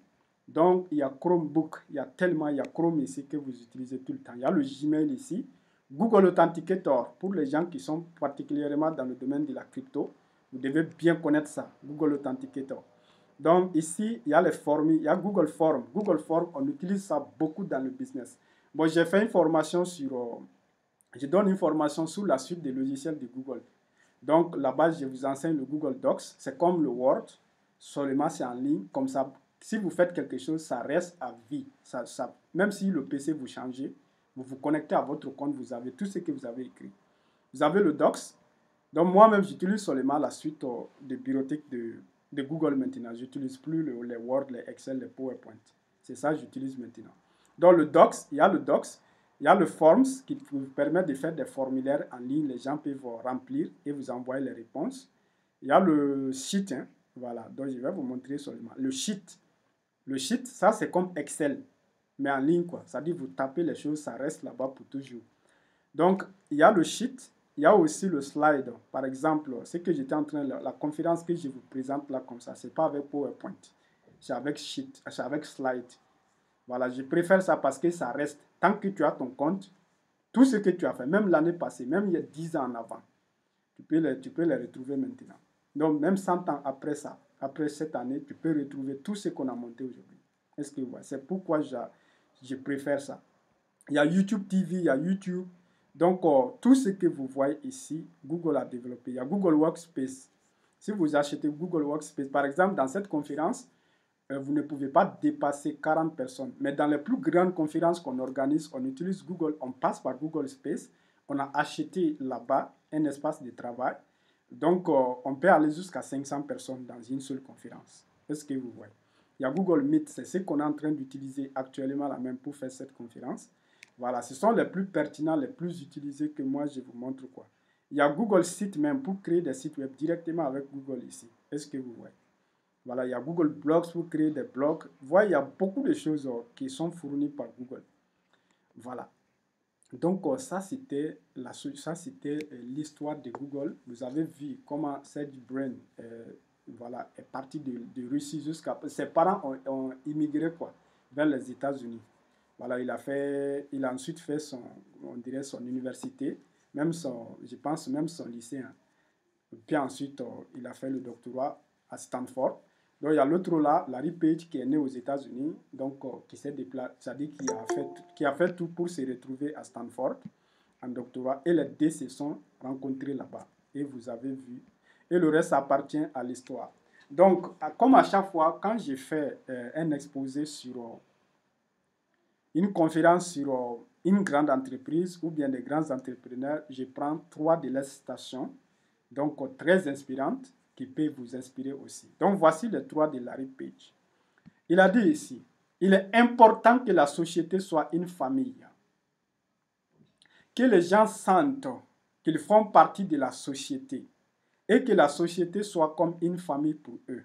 Donc, il y a Chromebook. Il y a tellement, il y a Chrome ici que vous utilisez tout le temps. Il y a le Gmail ici. Google Authenticator pour les gens qui sont particulièrement dans le domaine de la crypto. Vous devez bien connaître ça, Google Authenticator. Donc ici, il y a les formes, il y a Google Form. Google Form, on utilise ça beaucoup dans le business. Bon, j'ai fait une formation sur, euh, je donne une formation sur la suite des logiciels de Google. Donc là-bas, je vous enseigne le Google Docs. C'est comme le Word, seulement c'est en ligne. Comme ça, si vous faites quelque chose, ça reste à vie. Ça, même si le PC vous changez, vous vous connectez à votre compte, vous avez tout ce que vous avez écrit. Vous avez le Docs, donc moi-même, j'utilise seulement la suite euh, de bureautique de, de Google maintenant. J'utilise plus les Word, les Excel, les PowerPoint. C'est ça que j'utilise maintenant. Dans le Docs, il y a le Docs, il y a le Forms qui vous permet de faire des formulaires en ligne. Les gens peuvent remplir et vous envoyer les réponses. Il y a le Sheet, hein. voilà, donc je vais vous montrer seulement. Le Sheet, le Sheet, ça c'est comme Excel, mais en ligne quoi. Ça dit vous tapez les choses, ça reste là-bas pour toujours. Donc il y a le Sheet, il y a aussi le slide. Par exemple, ce que j'étais en train de... La conférence que je vous présente là comme ça, c'est pas avec PowerPoint. C'est avec Sheet, c'est avec slide. Voilà, je préfère ça parce que ça reste. Tant que tu as ton compte, tout ce que tu as fait, même l'année passée, même il y a 10 ans en avant, tu peux les, tu peux les retrouver maintenant. Donc, même 100 ans après ça, après cette année, tu peux retrouver tout ce qu'on a monté aujourd'hui. Est-ce que vous voyez? C'est pourquoi je, je préfère ça. Il y a YouTube TV, il y a YouTube, donc, euh, tout ce que vous voyez ici, Google a développé. Il y a Google Workspace. Si vous achetez Google Workspace, par exemple, dans cette conférence, vous ne pouvez pas dépasser 40 personnes. Mais dans les plus grandes conférences qu'on organise, on utilise Google, on passe par Google Space. On a acheté là-bas un espace de travail. Donc, euh, on peut aller jusqu'à 500 personnes dans une seule conférence. Est-ce que vous voyez? Il y a Google Meet, c'est ce qu'on est en train d'utiliser actuellement là même pour faire cette conférence. Voilà, ce sont les plus pertinents, les plus utilisés que moi je vous montre quoi. Il y a Google Site même pour créer des sites web directement avec Google ici. Est-ce que vous voyez? Voilà, il y a Google Blogs pour créer des blogs. Vous voyez, il y a beaucoup de choses euh, qui sont fournies par Google. Voilà. Donc euh, ça c'était euh, l'histoire de Google. Vous avez vu comment Serge Brin voilà est parti de, Russie jusqu'à ses parents ont, immigré quoi vers les États-Unis. Voilà, il a fait il a ensuite fait son on dirait son université, même son je pense même son lycée. Hein. Puis ensuite il a fait le doctorat à Stanford. Donc il y a l'autre là, Larry Page, qui est né aux États-Unis, donc euh, qui s'est déplacé, qui a, fait, tout pour se retrouver à Stanford en doctorat. Et les deux se sont rencontrés là-bas. Et vous avez vu. Et le reste appartient à l'histoire. Donc, comme à chaque fois, quand j'ai fait euh, un exposé sur euh, une conférence sur une grande entreprise ou bien des grands entrepreneurs, je prends trois de leurs citations, donc très inspirantes qui peut vous inspirer aussi. Donc voici les trois de Larry Page. Il a dit ici, il est important que la société soit une famille. Que les gens sentent qu'ils font partie de la société et que la société soit comme une famille pour eux.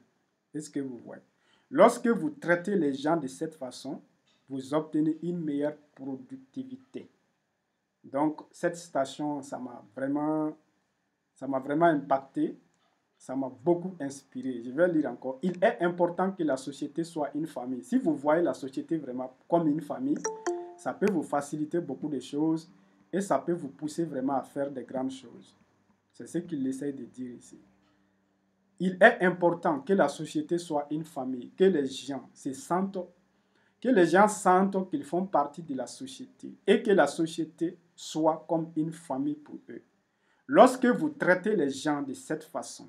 Est-ce que vous voyez? Lorsque vous traitez les gens de cette façon, vous obtenez une meilleure productivité. Donc cette citation, ça m'a vraiment, ça m'a vraiment impacté ça m'a beaucoup inspiré. Je vais lire encore. Il est important que la société soit une famille. Si vous voyez la société vraiment comme une famille, ça peut vous faciliter beaucoup de choses et ça peut vous pousser vraiment à faire de grandes choses. C'est ce qu'il essaie de dire ici. Il est important que la société soit une famille, que les gens se sentent, que les gens sentent qu'ils font partie de la société et que la société soit comme une famille pour eux. Lorsque vous traitez les gens de cette façon,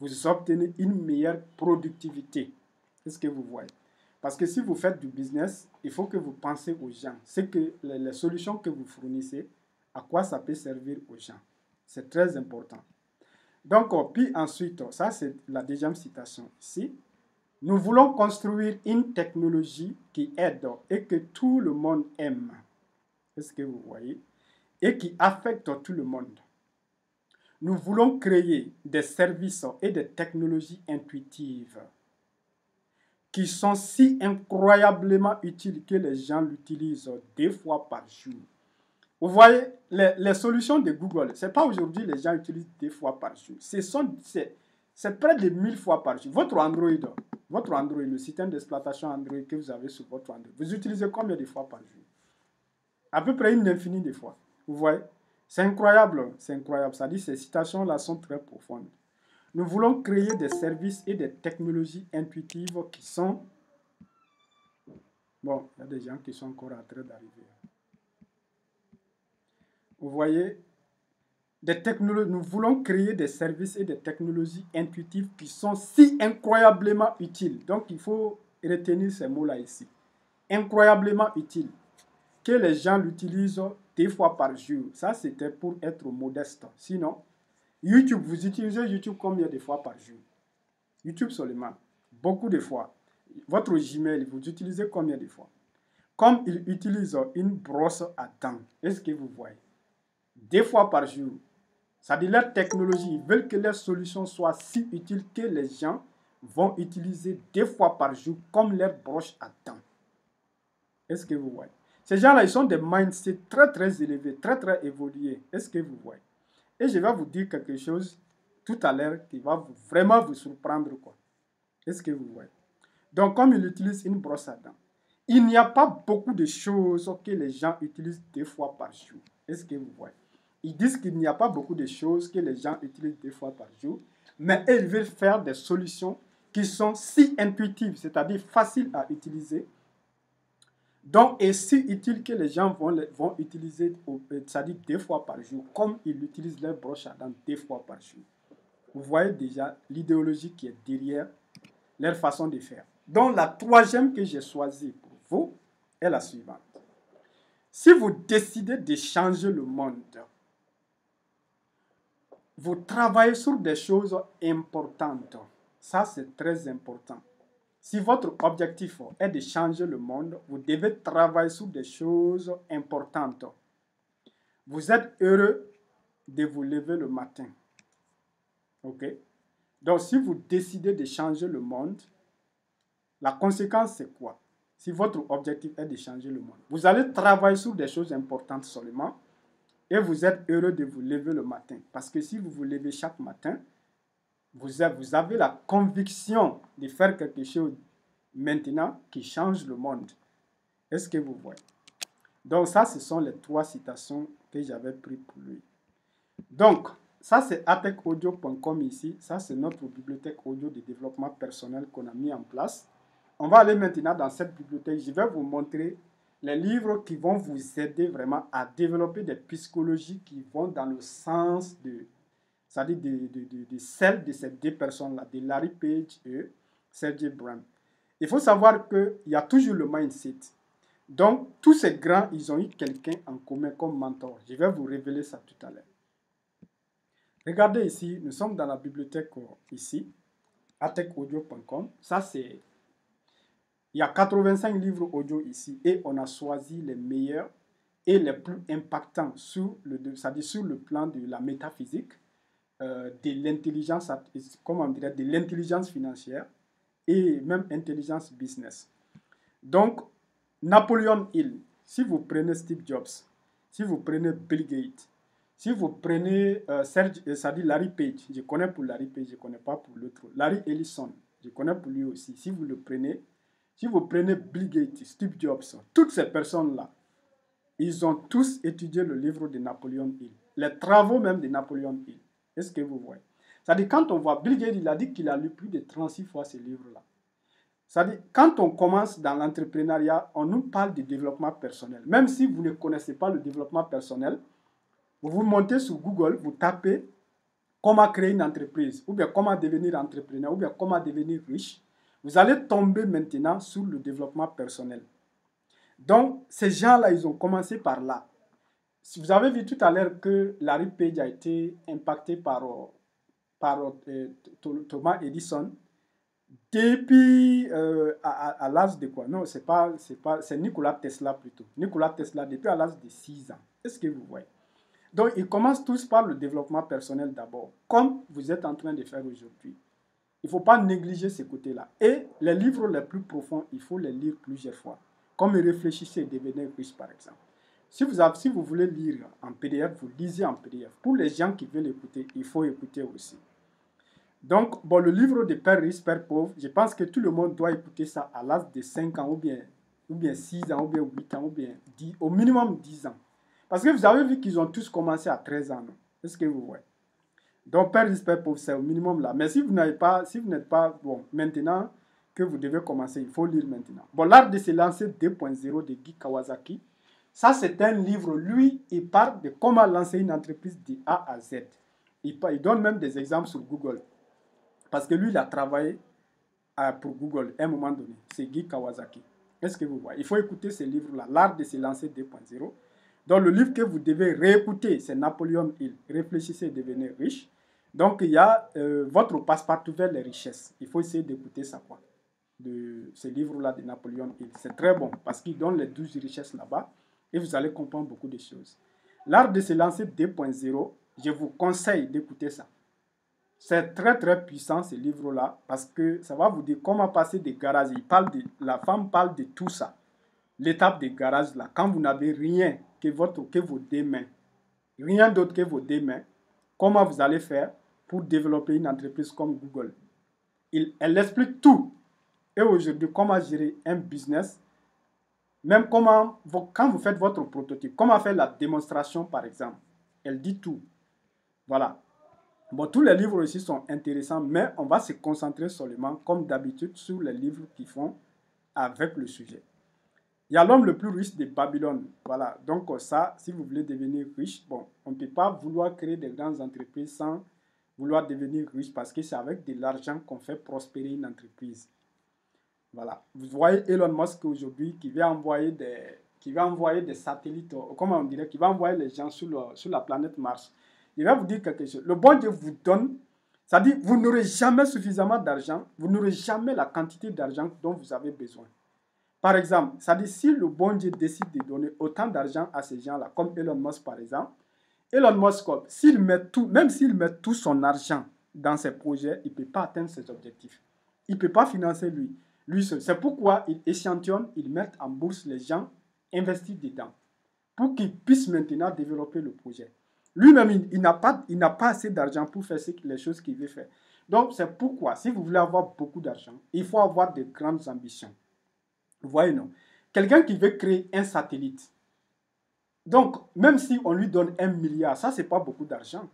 vous obtenez une meilleure productivité. Est-ce que vous voyez? Parce que si vous faites du business, il faut que vous pensez aux gens. C'est que les, solutions que vous fournissez, à quoi ça peut servir aux gens? C'est très important. Donc, oh, puis ensuite, oh, ça c'est la deuxième citation ici. Nous voulons construire une technologie qui aide et que tout le monde aime. Est-ce que vous voyez? Et qui affecte tout le monde. Nous voulons créer des services et des technologies intuitives qui sont si incroyablement utiles que les gens l'utilisent deux fois par jour. Vous voyez, les, solutions de Google, ce n'est pas aujourd'hui les gens utilisent deux fois par jour. C'est près de mille fois par jour. Votre Android, votre Android, le système d'exploitation Android que vous avez sur votre Android, vous utilisez combien de fois par jour? À peu près une infinie de fois. Vous voyez? C'est incroyable, c'est incroyable. Ça dit, ces citations-là sont très profondes. Nous voulons créer des services et des technologies intuitives qui sont... Bon, il y a des gens qui sont encore en train d'arriver. Vous voyez, des technologies, nous voulons créer des services et des technologies intuitives qui sont si incroyablement utiles. Donc, il faut retenir ces mots-là ici. Incroyablement utiles. Que les gens l'utilisent deux fois par jour. Ça, c'était pour être modeste. Sinon, YouTube, vous utilisez YouTube combien de fois par jour? YouTube seulement. Beaucoup de fois. Votre Gmail, vous utilisez combien de fois? Comme ils utilisent une brosse à dents, est-ce que vous voyez? Deux fois par jour. Ça dit leur technologie, ils veulent que leur solution soit si utile que les gens vont utiliser deux fois par jour comme leur broche à dents. Est-ce que vous voyez? Ces gens-là, ils sont des mindsets très, très élevés, très, très évolués. Est-ce que vous voyez? Et je vais vous dire quelque chose tout à l'heure qui va vraiment vous surprendre. Est-ce que vous voyez? Donc, comme ils utilisent une brosse à dents, il n'y a pas beaucoup de choses que les gens utilisent deux fois par jour. Est-ce que vous voyez? Ils disent qu'il n'y a pas beaucoup de choses que les gens utilisent deux fois par jour, mais ils veulent faire des solutions qui sont si intuitives, c'est-à-dire faciles à utiliser, donc, est si utile que les gens vont, utiliser, c'est-à-dire deux fois par jour, comme ils utilisent leur broche à dents deux fois par jour. Vous voyez déjà l'idéologie qui est derrière leur façon de faire. Donc, la troisième que j'ai choisie pour vous est la suivante. Si vous décidez de changer le monde, vous travaillez sur des choses importantes. Ça, c'est très important. Si votre objectif est de changer le monde, vous devez travailler sur des choses importantes. Vous êtes heureux de vous lever le matin. OK? Donc, si vous décidez de changer le monde, la conséquence, c'est quoi? Si votre objectif est de changer le monde, vous allez travailler sur des choses importantes seulement et vous êtes heureux de vous lever le matin. Parce que si vous vous levez chaque matin, vous avez la conviction de faire quelque chose maintenant qui change le monde. Est-ce que vous voyez? Donc ça, ce sont les trois citations que j'avais prises pour lui. Donc, ça c'est atecaudio.com ici. Ça c'est notre bibliothèque audio de développement personnel qu'on a mis en place. On va aller maintenant dans cette bibliothèque. Je vais vous montrer les livres qui vont vous aider vraiment à développer des psychologies qui vont dans le sens de, c'est-à-dire de, de, de, celle de ces deux personnes-là, de Larry Page et Sergey Brin. Il faut savoir qu'il y a toujours le mindset. Donc, tous ces grands, ils ont eu quelqu'un en commun comme mentor. Je vais vous révéler ça tout à l'heure. Regardez ici, nous sommes dans la bibliothèque euh, ici, atechaudio.com. Ça, c'est. Il y a 85 livres audio ici et on a choisi les meilleurs et les plus impactants sur le, sur le plan de la métaphysique, euh, de l'intelligence, comment on de l'intelligence financière et même intelligence business. Donc, Napoléon Hill, si vous prenez Steve Jobs, si vous prenez Bill Gates, si vous prenez euh, Serge, euh, ça dit Larry Page, je connais pour Larry Page, je ne connais pas pour l'autre. Larry Ellison, je connais pour lui aussi. Si vous le prenez, si vous prenez Bill Gates, Steve Jobs, toutes ces personnes-là, ils ont tous étudié le livre de Napoléon Hill, les travaux même de Napoléon Hill. Est-ce que vous voyez? C'est-à-dire, quand on voit Bill Gates, il a dit qu'il a lu plus de 36 fois ce livre-là. C'est-à-dire, quand on commence dans l'entrepreneuriat, on nous parle de développement personnel. Même si vous ne connaissez pas le développement personnel, vous montez sur Google, vous tapez comment créer une entreprise, ou bien comment devenir entrepreneur, ou bien comment devenir riche. Vous allez tomber maintenant sur le développement personnel. Donc, ces gens-là, ils ont commencé par là. Si vous avez vu tout à l'heure que Larry Page a été impacté par, par euh, Thomas Edison depuis euh, à, l'âge de quoi? Non, c'est pas, c'est pas, Tesla plutôt. Nikola Tesla depuis à l'âge de 6 ans. Est-ce que vous voyez? Donc, ils commencent tous par le développement personnel d'abord, comme vous êtes en train de faire aujourd'hui. Il ne faut pas négliger ces côtés-là. Et les livres les plus profonds, il faut les lire plusieurs fois. Comme réfléchissez et devenez riche, par exemple. Si vous, avez, si vous voulez lire en PDF, vous lisez en PDF. Pour les gens qui veulent écouter, il faut écouter aussi. Donc, bon, le livre de Père riche, Père pauvre, je pense que tout le monde doit écouter ça à l'âge de 5 ans, ou bien, ou bien 6 ans, ou bien 8 ans, ou bien 10, au minimum 10 ans. Parce que vous avez vu qu'ils ont tous commencé à 13 ans. Est-ce que vous voyez? Donc, Père Père Pauvre, c'est au minimum là. Mais si vous n'avez pas, si vous n'êtes pas, bon, maintenant que vous devez commencer, il faut lire maintenant. Bon, l'art de se lancer 2.0 de Guy Kawasaki, ça c'est un livre, lui, il parle de comment lancer une entreprise de A à Z. Il, il donne même des exemples sur Google. Parce que lui, il a travaillé euh, pour Google à un moment donné. C'est Guy Kawasaki. Est-ce que vous voyez? Il faut écouter ce livre-là, L'art de se lancer 2.0. Donc le livre que vous devez réécouter, c'est Napoléon Hill. Réfléchissez et devenez riche. Donc il y a euh, votre passe-partout vers les richesses. Il faut essayer d'écouter ça quoi. De ce livre-là de Napoléon Hill. C'est très bon parce qu'il donne les 12 richesses là-bas et vous allez comprendre beaucoup de choses. L'art de se lancer 2.0, je vous conseille d'écouter ça. C'est très très puissant ce livre-là parce que ça va vous dire comment passer des garages. Il parle de, la femme parle de tout ça. L'étape des garages là, quand vous n'avez rien que, votre, que vos deux mains. Rien d'autre que vos deux mains. Comment vous allez faire pour développer une entreprise comme Google? Il, elle explique tout. Et aujourd'hui, comment gérer un business. Même comment, quand vous faites votre prototype, comment faire la démonstration, par exemple. Elle dit tout. Voilà. Bon, tous les livres ici sont intéressants, mais on va se concentrer seulement, comme d'habitude, sur les livres qui font avec le sujet. Il y a l'homme le plus riche de Babylone. Voilà. Donc, ça, si vous voulez devenir riche, bon, on ne peut pas vouloir créer des grandes entreprises sans vouloir devenir riche parce que c'est avec de l'argent qu'on fait prospérer une entreprise. Voilà. Vous voyez Elon Musk aujourd'hui qui envoyer des, qui va envoyer des satellites, comment on dirait, qui va envoyer les gens sur, sur la planète Mars. Il va vous dire quelque chose. Le bon Dieu vous donne, c'est-à-dire vous n'aurez jamais suffisamment d'argent, vous n'aurez jamais la quantité d'argent dont vous avez besoin. Par exemple, dit si le bon Dieu décide de donner autant d'argent à ces gens-là, comme Elon Musk par exemple, Elon Musk, s'il met tout, même s'il met tout son argent dans ses projets, il ne peut pas atteindre ses objectifs. Il ne peut pas financer lui, lui seul. C'est pourquoi il échantillonne, il met en bourse les gens, investis dedans, pour qu'ils puissent maintenant développer le projet. Lui-même, il, n'a pas, pas assez d'argent pour faire les choses qu'il veut faire. Donc, c'est pourquoi, si vous voulez avoir beaucoup d'argent, il faut avoir de grandes ambitions. Vous voyez, non Quelqu'un qui veut créer un satellite. Donc, même si on lui donne un milliard, ça, c'est pas beaucoup d'argent.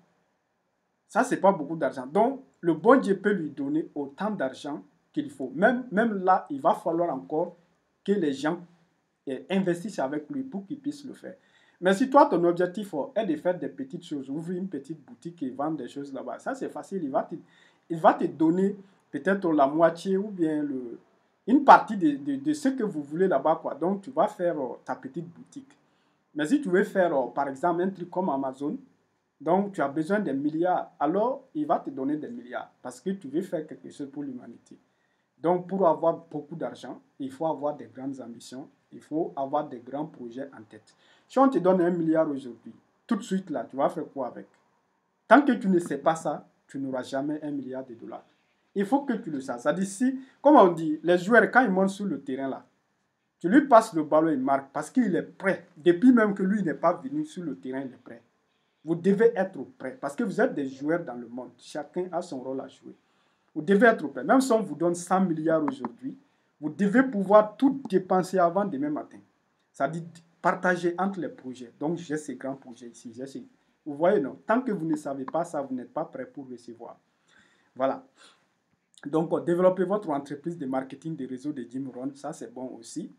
Ça, c'est pas beaucoup d'argent. Donc, le bon Dieu peut lui donner autant d'argent qu'il faut. Même, même là, il va falloir encore que les gens eh, investissent avec lui pour qu'il puisse le faire. Mais si toi, ton objectif est de faire des petites choses, ouvrir une petite boutique et vendre des choses là-bas, ça c'est facile. Il va te, il va te donner peut-être la moitié ou bien le, une partie de, de, ce que vous voulez là-bas. Quoi. Donc, tu vas faire euh, ta petite boutique. Mais si tu veux faire, euh, par exemple, un truc comme Amazon, donc, tu as besoin des milliards. Alors, il va te donner des milliards parce que tu veux faire quelque chose pour l'humanité. Donc, pour avoir beaucoup d'argent, il faut avoir des grandes ambitions. Il faut avoir des grands projets en tête. Si on te donne un milliard aujourd'hui, tout de suite là, tu vas faire quoi avec? Tant que tu ne sais pas ça, tu n'auras jamais un milliard de dollars. Il faut que tu le saches. Dit si, comme on dit, les joueurs, quand ils montent sur le terrain là, tu lui passes le ballon, il marque parce qu'il est prêt. Depuis même que lui n'est pas venu sur le terrain, il est prêt. Vous devez être prêt parce que vous êtes des joueurs dans le monde. Chacun a son rôle à jouer. Vous devez être prêt. Même si on vous donne 100 milliards aujourd'hui, vous devez pouvoir tout dépenser avant demain matin. Ça dit partager entre les projets. Donc, j'ai ces grands projets ici. Vous voyez, non? Tant que vous ne savez pas ça, vous n'êtes pas prêt pour recevoir. Voilà. Donc, développez votre entreprise de marketing des réseaux de Jim Rohn. Ça, c'est bon aussi.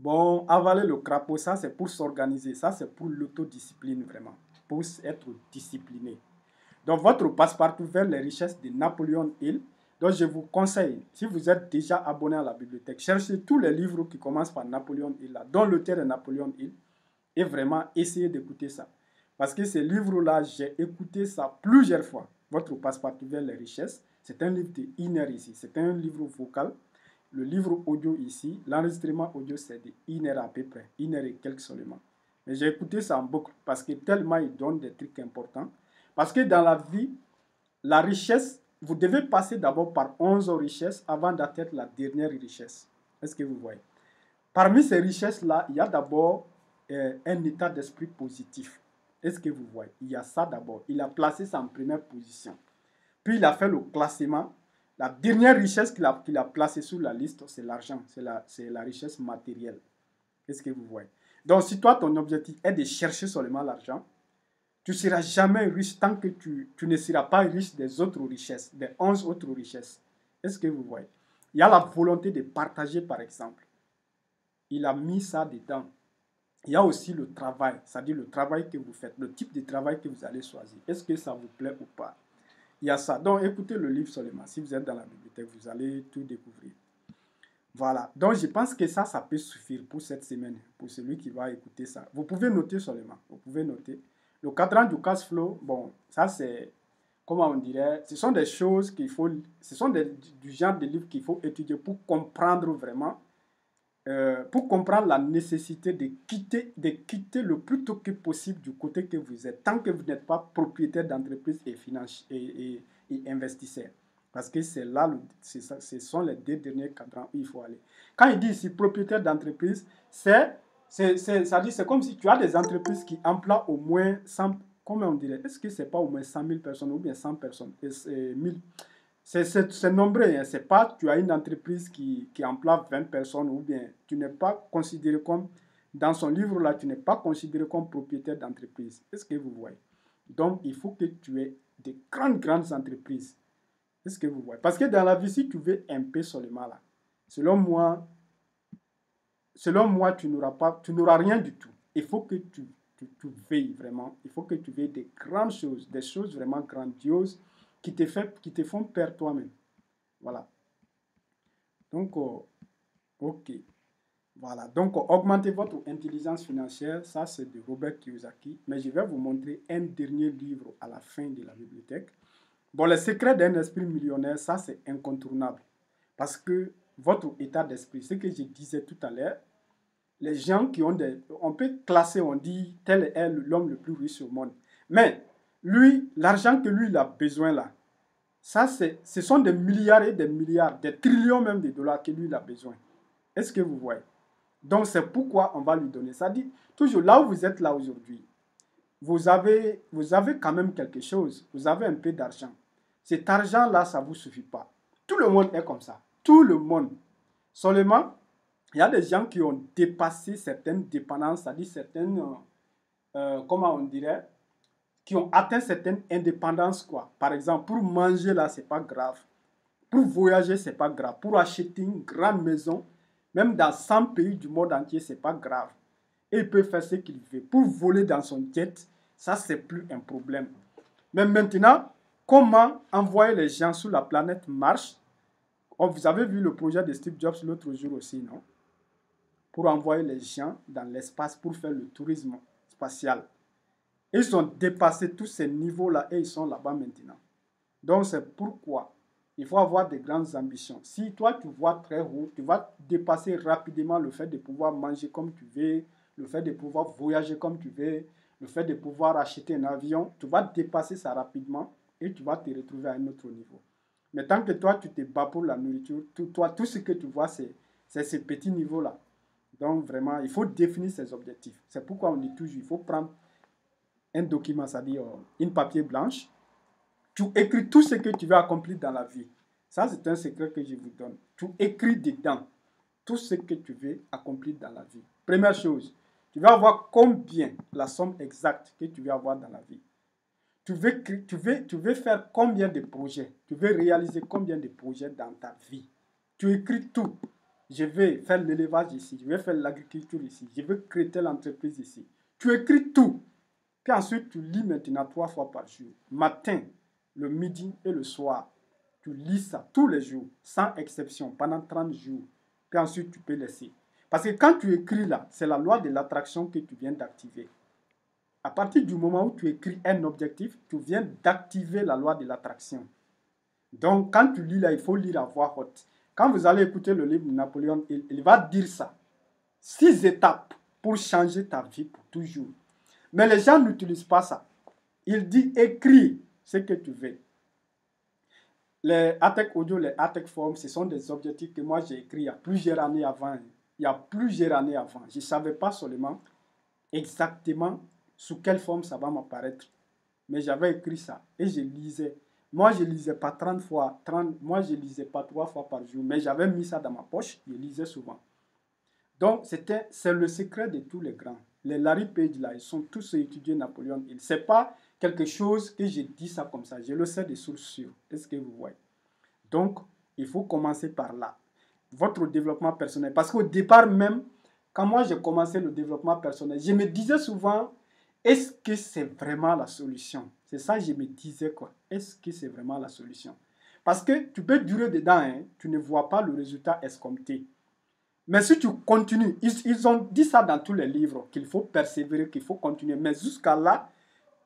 Bon, avaler le crapaud, ça c'est pour s'organiser, ça c'est pour l'autodiscipline vraiment, pour être discipliné. Donc votre passe-partout vers les richesses de Napoléon Hill. Donc je vous conseille, si vous êtes déjà abonné à la bibliothèque, cherchez tous les livres qui commencent par Napoléon Hill, là, dont le de Napoléon Hill, et vraiment essayez d'écouter ça. Parce que ces livres-là, j'ai écouté ça plusieurs fois. Votre passe-partout vers les richesses, c'est un livre de ici, c'est un livre vocal le livre audio ici, l'enregistrement audio, c'est de 1 heure à peu près, 1 heure et quelques seulement. Mais j'ai écouté ça en boucle parce que tellement il donne des trucs importants. Parce que dans la vie, la richesse, vous devez passer d'abord par 11 richesses avant d'atteindre la dernière richesse. Est-ce que vous voyez? Parmi ces richesses-là, il y a d'abord euh, un état d'esprit positif. Est-ce que vous voyez? Il y a ça d'abord. Il a placé ça en première position. Puis il a fait le classement la dernière richesse qu'il a, placée sur la liste, c'est l'argent, c'est la, la richesse matérielle. Qu'est-ce que vous voyez? Donc, si toi, ton objectif est de chercher seulement l'argent, tu ne seras jamais riche tant que tu, ne seras pas riche des autres richesses, des 11 autres richesses. Est-ce que vous voyez? Il y a la volonté de partager, par exemple. Il a mis ça dedans. Il y a aussi le travail, c'est-à-dire le travail que vous faites, le type de travail que vous allez choisir. Est-ce que ça vous plaît ou pas? Il y a ça. Donc, écoutez le livre seulement. Si vous êtes dans la bibliothèque, vous allez tout découvrir. Voilà. Donc, je pense que ça, ça peut suffire pour cette semaine, pour celui qui va écouter ça. Vous pouvez noter seulement. Vous pouvez noter. Le cadran du cash flow, bon, ça, c'est, comment on dirait, ce sont des choses qu'il faut, ce sont du genre de livres qu'il faut étudier pour comprendre vraiment euh, pour comprendre la nécessité de quitter, de quitter le plus tôt que possible du côté que vous êtes, tant que vous n'êtes pas propriétaire d'entreprise et, et, et, investisseur. Parce que c'est là, ce sont les deux derniers cadrans où il faut aller. Quand il dit ici propriétaire d'entreprise, c'est c'est comme si tu as des entreprises qui emploient au moins 100, comment on dirait, est-ce que c'est pas au moins 100 000 personnes ou bien 100 personnes, et, 1000, c'est nombreux. Hein. C'est pas tu as une entreprise qui, qui emploie 20 personnes ou bien tu n'es pas considéré comme, dans son livre-là, tu n'es pas considéré comme propriétaire d'entreprise. Est-ce que vous voyez? Donc, il faut que tu aies des grandes, grandes entreprises. Est-ce que vous voyez? Parce que dans la vie, si tu veux un peu seulement là, selon moi, selon moi, tu n'auras pas, tu n'auras rien du tout. Il faut que tu, tu, veilles vraiment. Il faut que tu veilles des grandes choses, des choses vraiment grandioses qui te, fait, qui te font perdre toi-même. Voilà. Donc, euh, ok. Voilà. Donc, augmentez votre intelligence financière. Ça, c'est de Robert Kiyosaki. Mais je vais vous montrer un dernier livre à la fin de la bibliothèque. Bon, le secret d'un esprit millionnaire, ça, c'est incontournable. Parce que votre état d'esprit, ce que je disais tout à l'heure, les gens qui ont des... On peut classer, on dit, tel est l'homme le plus riche au monde. Mais lui, l'argent que lui, il a besoin là, ça, ce sont des milliards et des milliards, des trillions même de dollars que lui, il a besoin. Est-ce que vous voyez? Donc, c'est pourquoi on va lui donner. Ça dit, toujours là où vous êtes là aujourd'hui, vous avez, vous avez quand même quelque chose. Vous avez un peu d'argent. Cet argent-là, ça ne vous suffit pas. Tout le monde est comme ça. Tout le monde. Seulement, il y a des gens qui ont dépassé certaines dépendances, c'est-à-dire certaines, euh, euh, comment on dirait, qui ont atteint certaines indépendances, quoi. Par exemple, pour manger, là, c'est pas grave. Pour voyager, c'est pas grave. Pour acheter une grande maison, même dans 100 pays du monde entier, c'est pas grave. Et il peut faire ce qu'il veut. Pour voler dans son jet, ça, c'est plus un problème. Mais maintenant, comment envoyer les gens sur la planète Mars? Oh, Vous avez vu le projet de Steve Jobs l'autre jour aussi, non? Pour envoyer les gens dans l'espace pour faire le tourisme spatial. Ils ont dépassé tous ces niveaux-là et ils sont là-bas maintenant. Donc c'est pourquoi il faut avoir de grandes ambitions. Si toi tu vois très haut, tu vas dépasser rapidement le fait de pouvoir manger comme tu veux, le fait de pouvoir voyager comme tu veux, le fait de pouvoir acheter un avion, tu vas dépasser ça rapidement et tu vas te retrouver à un autre niveau. Mais tant que toi, tu te bats pour la nourriture, tout, toi, tout ce que tu vois, c'est ces petits niveaux-là. Donc vraiment, il faut définir ses objectifs. C'est pourquoi on dit toujours, il faut prendre un document, c'est-à-dire une papier blanche. Tu écris tout ce que tu veux accomplir dans la vie. Ça, c'est un secret que je vous donne. Tu écris dedans tout ce que tu veux accomplir dans la vie. Première chose, tu vas avoir combien, la somme exacte que tu veux avoir dans la vie. Tu veux, tu, veux, tu veux faire combien de projets? Tu veux réaliser combien de projets dans ta vie? Tu écris tout. Je vais faire l'élevage ici, je vais faire l'agriculture ici, je veux créer l'entreprise ici. Tu écris tout. Puis ensuite, tu lis maintenant trois fois par jour. Matin, le midi et le soir. Tu lis ça tous les jours, sans exception, pendant 30 jours. Puis ensuite, tu peux laisser. Parce que quand tu écris là, c'est la loi de l'attraction que tu viens d'activer. À partir du moment où tu écris un objectif, tu viens d'activer la loi de l'attraction. Donc, quand tu lis là, il faut lire à voix haute. Quand vous allez écouter le livre de Napoléon, il, va dire ça. Six étapes pour changer ta vie pour toujours. Mais les gens n'utilisent pas ça. Il dit écris ce que tu veux. Les ATEC audio, les ATEC form, ce sont des objectifs que moi j'ai écrits il y a plusieurs années avant il y a plusieurs années avant. Je ne savais pas seulement exactement sous quelle forme ça va m'apparaître. Mais j'avais écrit ça et je lisais. Moi, je ne lisais pas 30 fois, 30, moi, je ne lisais pas 3 fois par jour, mais j'avais mis ça dans ma poche, je lisais souvent. Donc, c'était, c'est le secret de tous les grands. Les Larry Page, là, ils sont tous étudiés Napoléon. Ce n'est pas quelque chose que j'ai dit ça comme ça. Je le sais des sources sûres. Est-ce que vous voyez? Donc, il faut commencer par là votre développement personnel. Parce qu'au départ même, quand moi j'ai commencé le développement personnel, je me disais souvent, est-ce que c'est vraiment la solution? C'est ça je me disais quoi. Est-ce que c'est vraiment la solution? Parce que tu peux durer dedans, hein, tu ne vois pas le résultat escompté. Mais si tu continues, ils, ont dit ça dans tous les livres, qu'il faut persévérer, qu'il faut continuer. Mais jusqu'à là,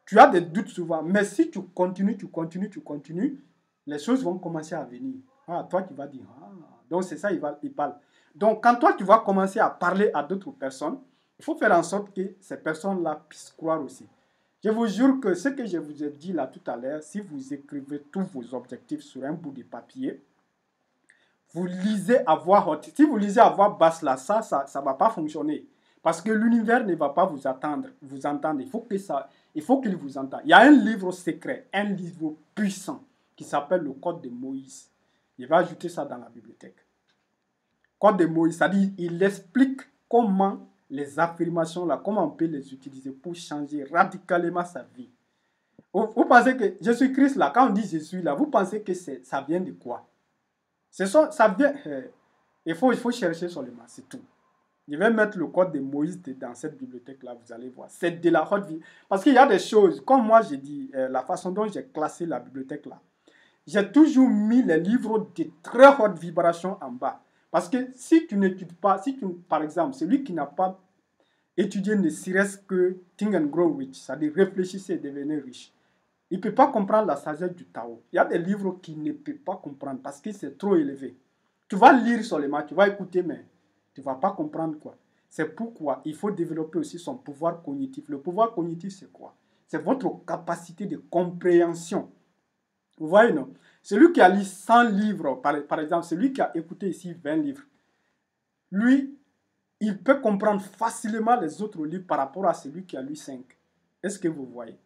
tu as des doutes souvent. Mais si tu continues, tu continues, tu continues, les choses vont commencer à venir. Ah, toi, tu vas dire, ah, donc c'est ça, il, va, il parle. Donc quand toi, tu vas commencer à parler à d'autres personnes, il faut faire en sorte que ces personnes-là puissent croire aussi. Je vous jure que ce que je vous ai dit là tout à l'heure, si vous écrivez tous vos objectifs sur un bout de papier, vous lisez à voix haute. Si vous lisez à voix basse là, ça, ça ne va pas fonctionner. Parce que l'univers ne va pas vous attendre, vous entendre. Il faut que ça, il faut qu'il vous entende. Il y a un livre secret, un livre puissant qui s'appelle le Code de Moïse. Il va ajouter ça dans la bibliothèque. Code de Moïse, c'est-à-dire il explique comment les affirmations là, comment on peut les utiliser pour changer radicalement sa vie? Vous, pensez que Jésus Christ là, quand on dit Jésus là, vous pensez que ça vient de quoi? Ça, vient. Euh, il faut, il faut chercher seulement, c'est tout. Je vais mettre le code de Moïse dans cette bibliothèque-là, vous allez voir. C'est de la haute vie. Parce qu'il y a des choses, comme moi j'ai dit, euh, la façon dont j'ai classé la bibliothèque-là, j'ai toujours mis les livres de très haute vibration en bas. Parce que si tu n'étudies pas, si tu, par exemple, celui qui n'a pas étudié ne serait-ce que Think and Grow Rich, c'est-à-dire réfléchissez et devenez riche, il ne peut pas comprendre la sagesse du Tao. Il y a des livres qu'il ne peut pas comprendre parce que c'est trop élevé. Tu vas lire seulement, tu vas écouter, mais tu ne vas pas comprendre quoi. C'est pourquoi il faut développer aussi son pouvoir cognitif. Le pouvoir cognitif, c'est quoi? C'est votre capacité de compréhension. Vous voyez, non? Celui qui a lu 100 livres, par, exemple, celui qui a écouté ici 20 livres, lui, il peut comprendre facilement les autres livres par rapport à celui qui a lu 5. Est-ce que vous voyez?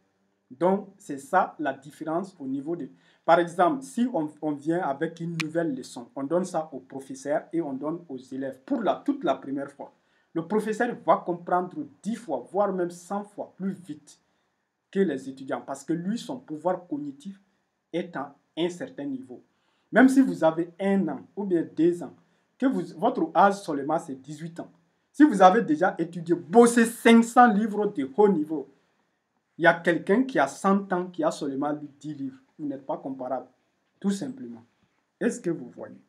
Donc, c'est ça la différence au niveau de... Par exemple, si on, vient avec une nouvelle leçon, on donne ça au professeur et on donne aux élèves pour la, toute la première fois. Le professeur va comprendre 10 fois, voire même 100 fois plus vite que les étudiants parce que lui, son pouvoir cognitif est à un certain niveau. Même si vous avez un an ou bien deux ans, que vous, votre âge seulement c'est 18 ans. Si vous avez déjà étudié, bossé 500 livres de haut niveau, il y a quelqu'un qui a 100 ans qui a seulement lu 10 livres. Vous n'êtes pas comparable, tout simplement. Est-ce que vous voyez?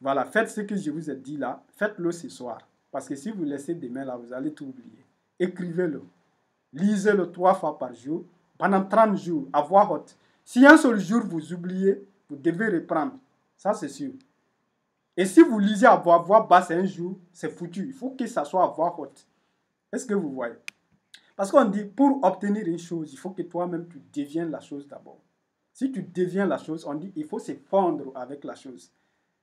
Voilà, faites ce que je vous ai dit là, faites-le ce soir. Parce que si vous laissez demain là, vous allez tout oublier. Écrivez-le. Lisez-le trois fois par jour, pendant 30 jours, à voix haute. Si un seul jour vous oubliez, vous devez reprendre. Ça, c'est sûr. Et si vous lisez à voix, voix basse un jour, c'est foutu. Il faut que ça soit à voix haute. Est-ce que vous voyez? Parce qu'on dit, pour obtenir une chose, il faut que toi-même, tu deviennes la chose d'abord. Si tu deviens la chose, on dit, il faut se fondre avec la chose.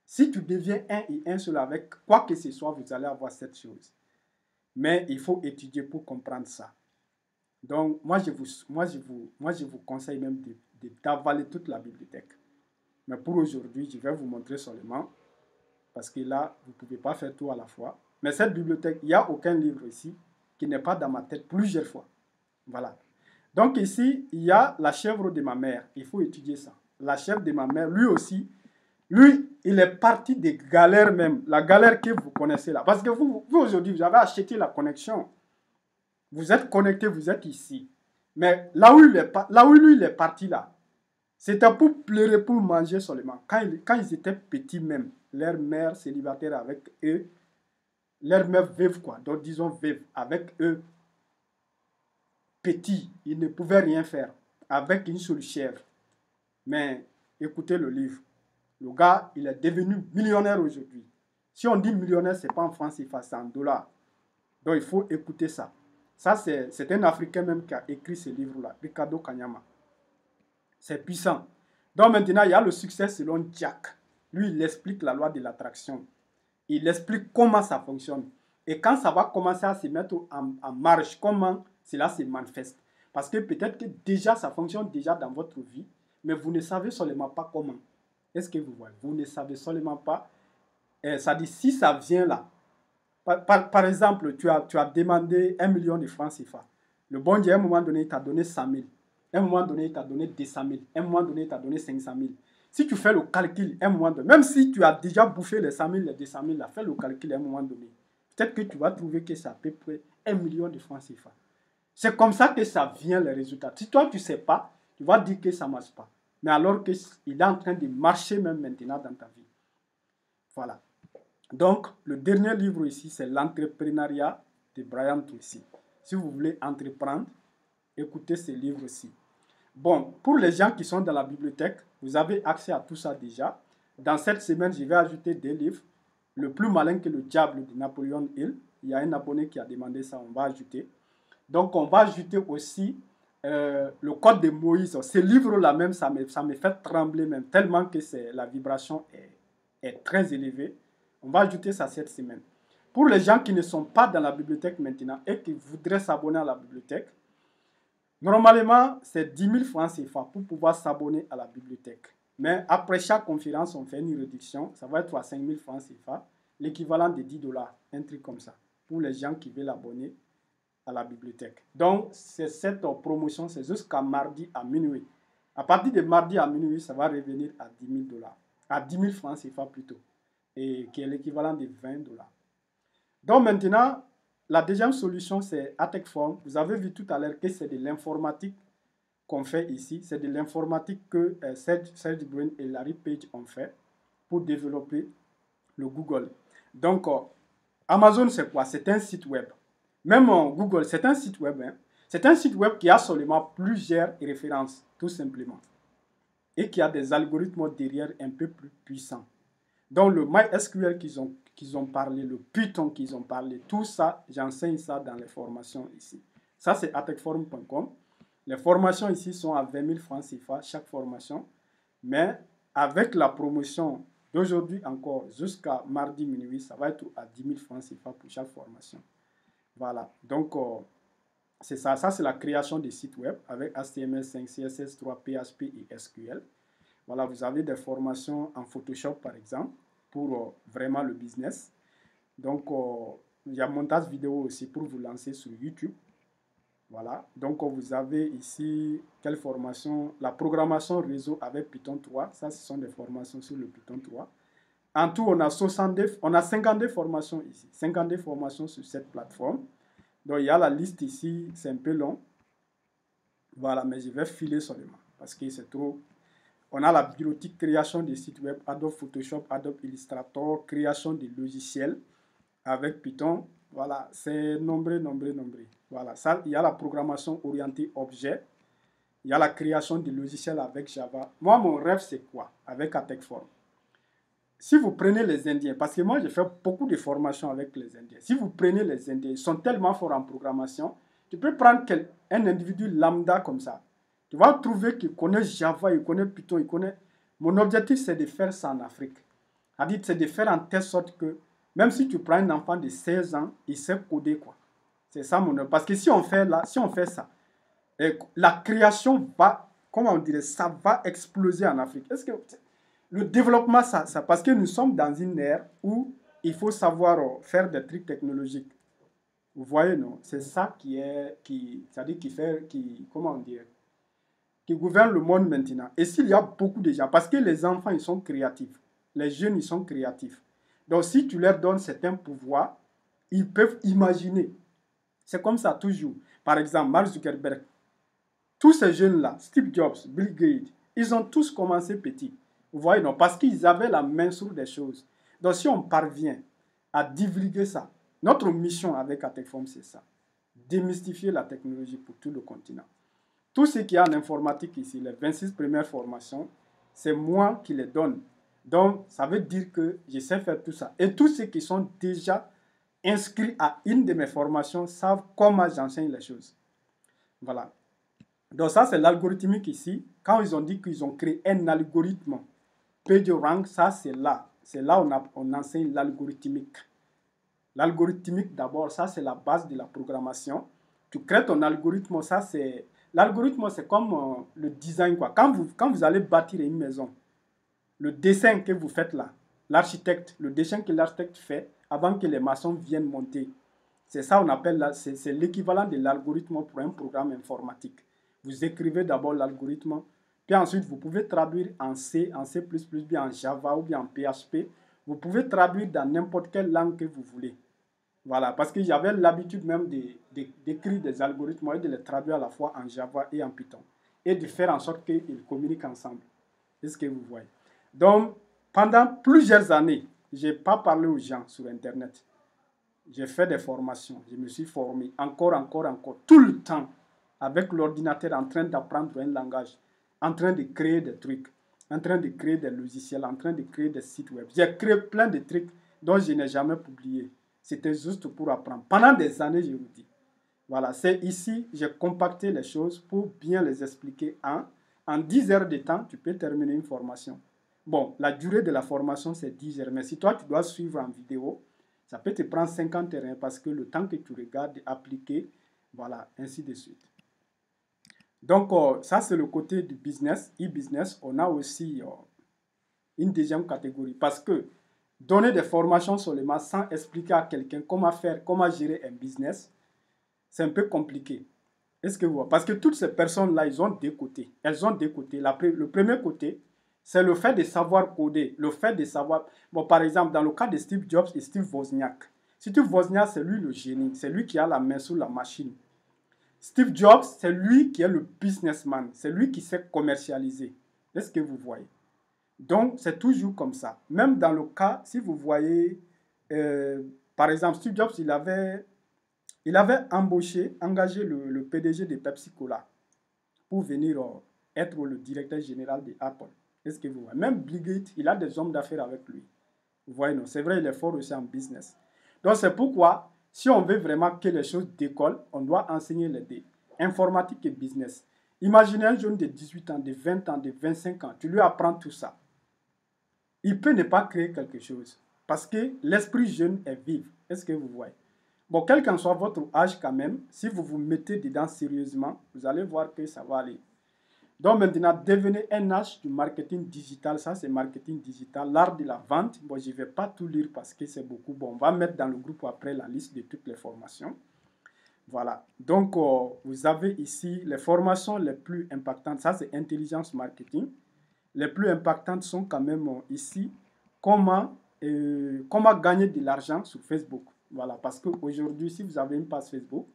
Si tu deviens un et un seul avec quoi que ce soit, vous allez avoir cette chose. Mais il faut étudier pour comprendre ça. Donc, moi, je vous, moi, je vous, moi, je vous conseille même d'avaler toute la bibliothèque. Mais pour aujourd'hui, je vais vous montrer seulement, parce que là, vous ne pouvez pas faire tout à la fois. Mais cette bibliothèque, il n'y a aucun livre ici qui n'est pas dans ma tête plusieurs fois. Voilà. Donc ici, il y a la chèvre de ma mère. Il faut étudier ça. La chèvre de ma mère, lui aussi, lui, il est parti des galères même. La galère que vous connaissez là. Parce que vous, vous aujourd'hui, vous avez acheté la connexion. Vous êtes connecté, vous êtes ici. Mais là où, lui, il est parti là, c'était pour pleurer, pour manger seulement. Quand, ils étaient petits même, leur mère célibataire avec eux, leur mère veuve quoi, donc disons veuve, avec eux, petits, ils ne pouvaient rien faire avec une seule chèvre. Mais écoutez le livre. Le gars, il est devenu millionnaire aujourd'hui. Si on dit millionnaire, ce n'est pas en France, c'est en dollars. Donc il faut écouter ça. Ça, c'est un Africain même qui a écrit ce livre-là, Ricardo Kanyama. C'est puissant. Donc maintenant, il y a le succès selon Jack. Lui, il explique la loi de l'attraction. Il explique comment ça fonctionne. Et quand ça va commencer à se mettre en, en marche, comment cela se manifeste. Parce que peut-être que déjà, ça fonctionne déjà dans votre vie, mais vous ne savez seulement pas comment. Est-ce que vous voyez? Vous ne savez seulement pas. Ça dit, si ça vient là, par, exemple, tu as, tu as demandé un million de francs CFA. Le bon Dieu, à un moment donné, il t'a donné 100 000. À un moment donné, il t'a donné 200 000. À un moment donné, il t'a donné 500 000. Si tu fais le calcul, un moment donné, même si tu as déjà bouffé les 100 000, les 200 000, fais le calcul à un moment donné. Peut-être que tu vas trouver que c'est à peu près un million de francs CFA. C'est comme ça que ça vient les résultats. Si toi, tu ne sais pas, tu vas dire que ça ne marche pas. Mais alors qu'il est en train de marcher même maintenant dans ta vie. Voilà. Donc, le dernier livre ici, c'est L'entrepreneuriat de Brian Tracy. Si vous voulez entreprendre, écoutez ce livre-ci. Bon, pour les gens qui sont dans la bibliothèque, vous avez accès à tout ça déjà. Dans cette semaine, je vais ajouter des livres. Le plus malin que le diable de Napoléon Hill. Il y a un abonné qui a demandé ça, on va ajouter. Donc, on va ajouter aussi euh, le code de Moïse. Ce livre-là même, ça me, ça me fait trembler même, tellement que la vibration est, est très élevée. On va ajouter ça cette semaine. Pour les gens qui ne sont pas dans la bibliothèque maintenant et qui voudraient s'abonner à la bibliothèque, normalement, c'est 10 000 francs CFA pour pouvoir s'abonner à la bibliothèque. Mais après chaque conférence, on fait une réduction. Ça va être à 5 000 francs CFA, l'équivalent de 10 dollars, un truc comme ça, pour les gens qui veulent abonner à la bibliothèque. Donc, cette promotion, c'est jusqu'à mardi à minuit. À partir de mardi à minuit, ça va revenir à 10 000 dollars, à 10 000 francs CFA plutôt, et qui est l'équivalent de 20 dollars. Donc maintenant, la deuxième solution, c'est Atecform. Vous avez vu tout à l'heure que c'est de l'informatique qu'on fait ici. C'est de l'informatique que euh, Serge, Bruin et Larry Page ont fait pour développer le Google. Donc, euh, Amazon, c'est quoi? C'est un site web. Même Google, c'est un site web. Hein. C'est un site web qui a seulement plusieurs références, tout simplement. Et qui a des algorithmes derrière un peu plus puissants. Donc le MySQL qu'ils ont, qu'ils ont parlé, le Python qu'ils ont parlé, tout ça, j'enseigne ça dans les formations ici. Ça, c'est atecform.com. Les formations ici sont à 20 000 francs CFA chaque formation. Mais avec la promotion d'aujourd'hui encore jusqu'à mardi minuit, ça va être à 10 000 francs CFA pour chaque formation. Voilà. Donc, euh, c'est ça. Ça, c'est la création des sites web avec HTML5, CSS3, PHP et SQL. Voilà, vous avez des formations en Photoshop, par exemple, pour euh, vraiment le business. Donc, euh, il y a montage vidéo aussi pour vous lancer sur YouTube. Voilà, donc vous avez ici quelle formation? La programmation réseau avec Python 3. Ça, ce sont des formations sur le Python 3. En tout, on a, 62, on a 52 formations ici. 52 formations sur cette plateforme. Donc, il y a la liste ici, c'est un peu long. Voilà, mais je vais filer seulement parce que c'est trop. On a la bibliothèque création des sites web, Adobe Photoshop, Adobe Illustrator, création des logiciels avec Python. Voilà, c'est nombreux, nombreux, nombreux. Voilà, ça, il y a la programmation orientée objet. Il y a la création des logiciels avec Java. Moi, mon rêve, c'est quoi? Avec Atecform Si vous prenez les Indiens, parce que moi, j'ai fait beaucoup de formations avec les Indiens. Si vous prenez les Indiens, ils sont tellement forts en programmation. Tu peux prendre un individu lambda comme ça. Tu vas trouver qu'il connaît Java, il connaît Python, il connaît. Mon objectif, c'est de faire ça en Afrique. C'est de faire en telle sorte que, même si tu prends un enfant de 16 ans, il sait coder quoi. C'est ça mon Parce que si on fait, là, si on fait ça, la création va, comment on dirait, ça va exploser en Afrique. Est-ce que le développement, ça, ça, parce que nous sommes dans une ère où il faut savoir euh, faire des trucs technologiques. Vous voyez, non? C'est ça qui est, qui, c'est-à-dire qui fait, qui, comment on dirait, qui gouverne le monde maintenant. Et s'il y a beaucoup de gens, parce que les enfants, ils sont créatifs, les jeunes, ils sont créatifs. Donc, si tu leur donnes certains pouvoirs, ils peuvent imaginer. C'est comme ça toujours. Par exemple, Mark Zuckerberg. Tous ces jeunes-là, Steve Jobs, Bill Gates, ils ont tous commencé petits. Vous voyez, non Parce qu'ils avaient la main sur des choses. Donc, si on parvient à divulguer ça, notre mission avec Atecform, c'est ça. Démystifier la technologie pour tout le continent. Tout ce qui est en informatique ici, les 26 premières formations, c'est moi qui les donne. Donc, ça veut dire que je sais faire tout ça. Et tous ceux qui sont déjà inscrits à une de mes formations savent comment j'enseigne les choses. Voilà. Donc ça, c'est l'algorithmique ici. Quand ils ont dit qu'ils ont créé un algorithme PageRank, ça, c'est là. C'est là on, on enseigne l'algorithmique. L'algorithmique, d'abord, ça, c'est la base de la programmation. Tu crées ton algorithme, ça, c'est... L'algorithme, c'est comme euh, le design, quoi. Quand vous, quand vous allez bâtir une maison, le dessin que vous faites là, l'architecte, le dessin que l'architecte fait, avant que les maçons viennent monter. C'est ça qu'on appelle, c'est l'équivalent de l'algorithme pour un programme informatique. Vous écrivez d'abord l'algorithme, puis ensuite vous pouvez traduire en C, en C++, bien en Java ou bien en PHP. Vous pouvez traduire dans n'importe quelle langue que vous voulez. Voilà, parce que j'avais l'habitude même d'écrire des algorithmes et de les traduire à la fois en Java et en Python. Et de faire en sorte qu'ils communiquent ensemble. C'est ce que vous voyez. Donc, pendant plusieurs années, je n'ai pas parlé aux gens sur Internet. J'ai fait des formations, je me suis formé encore, encore, encore, tout le temps, avec l'ordinateur en train d'apprendre un langage, en train de créer des trucs, en train de créer des logiciels, en train de créer des sites web. J'ai créé plein de trucs dont je n'ai jamais publié. C'était juste pour apprendre. Pendant des années, je vous dis. Voilà, c'est ici, j'ai compacté les choses pour bien les expliquer en, en 10 heures de temps, tu peux terminer une formation. Bon, la durée de la formation, c'est 10 heures. Mais si toi, tu dois suivre en vidéo, ça peut te prendre 50 heures parce que le temps que tu regardes, appliquer, voilà, ainsi de suite. Donc, euh, ça, c'est le côté du business, e-business. On a aussi euh, une deuxième catégorie parce que donner des formations seulement sans expliquer à quelqu'un comment faire, comment gérer un business, c'est un peu compliqué. Est-ce que vous voyez? Parce que toutes ces personnes-là, ils ont deux côtés. Elles ont deux côtés. le premier côté, c'est le fait de savoir coder, le fait de savoir... Bon, par exemple, dans le cas de Steve Jobs et Steve Wozniak, Steve Wozniak, c'est lui le génie, c'est lui qui a la main sur la machine. Steve Jobs, c'est lui qui est le businessman, c'est lui qui sait commercialiser. Est-ce que vous voyez? Donc, c'est toujours comme ça. Même dans le cas, si vous voyez, euh, par exemple, Steve Jobs, il avait, il avait embauché, engagé le, PDG de Pepsi Cola pour venir euh, être le directeur général de Apple. Est-ce que vous voyez? Même Bill il a des hommes d'affaires avec lui. Vous voyez, non? C'est vrai, il est fort aussi en business. Donc, c'est pourquoi, si on veut vraiment que les choses décollent, on doit enseigner les deux. Informatique et business. Imaginez un jeune de 18 ans, de 20 ans, de 25 ans, tu lui apprends tout ça. Il peut ne pas créer quelque chose parce que l'esprit jeune est vif. Est-ce que vous voyez? Bon, quel qu'en soit votre âge quand même, si vous vous mettez dedans sérieusement, vous allez voir que ça va aller. Donc maintenant, devenez un âge du marketing digital. Ça, c'est marketing digital, l'art de la vente. Bon, je ne vais pas tout lire parce que c'est beaucoup. Bon, on va mettre dans le groupe après la liste de toutes les formations. Voilà. Donc, euh, vous avez ici les formations les plus impactantes. Ça, c'est intelligence marketing. Les plus impactantes sont quand même euh, ici comment, euh, comment gagner de l'argent sur Facebook. Voilà. Parce qu'aujourd'hui, si vous avez une page Facebook,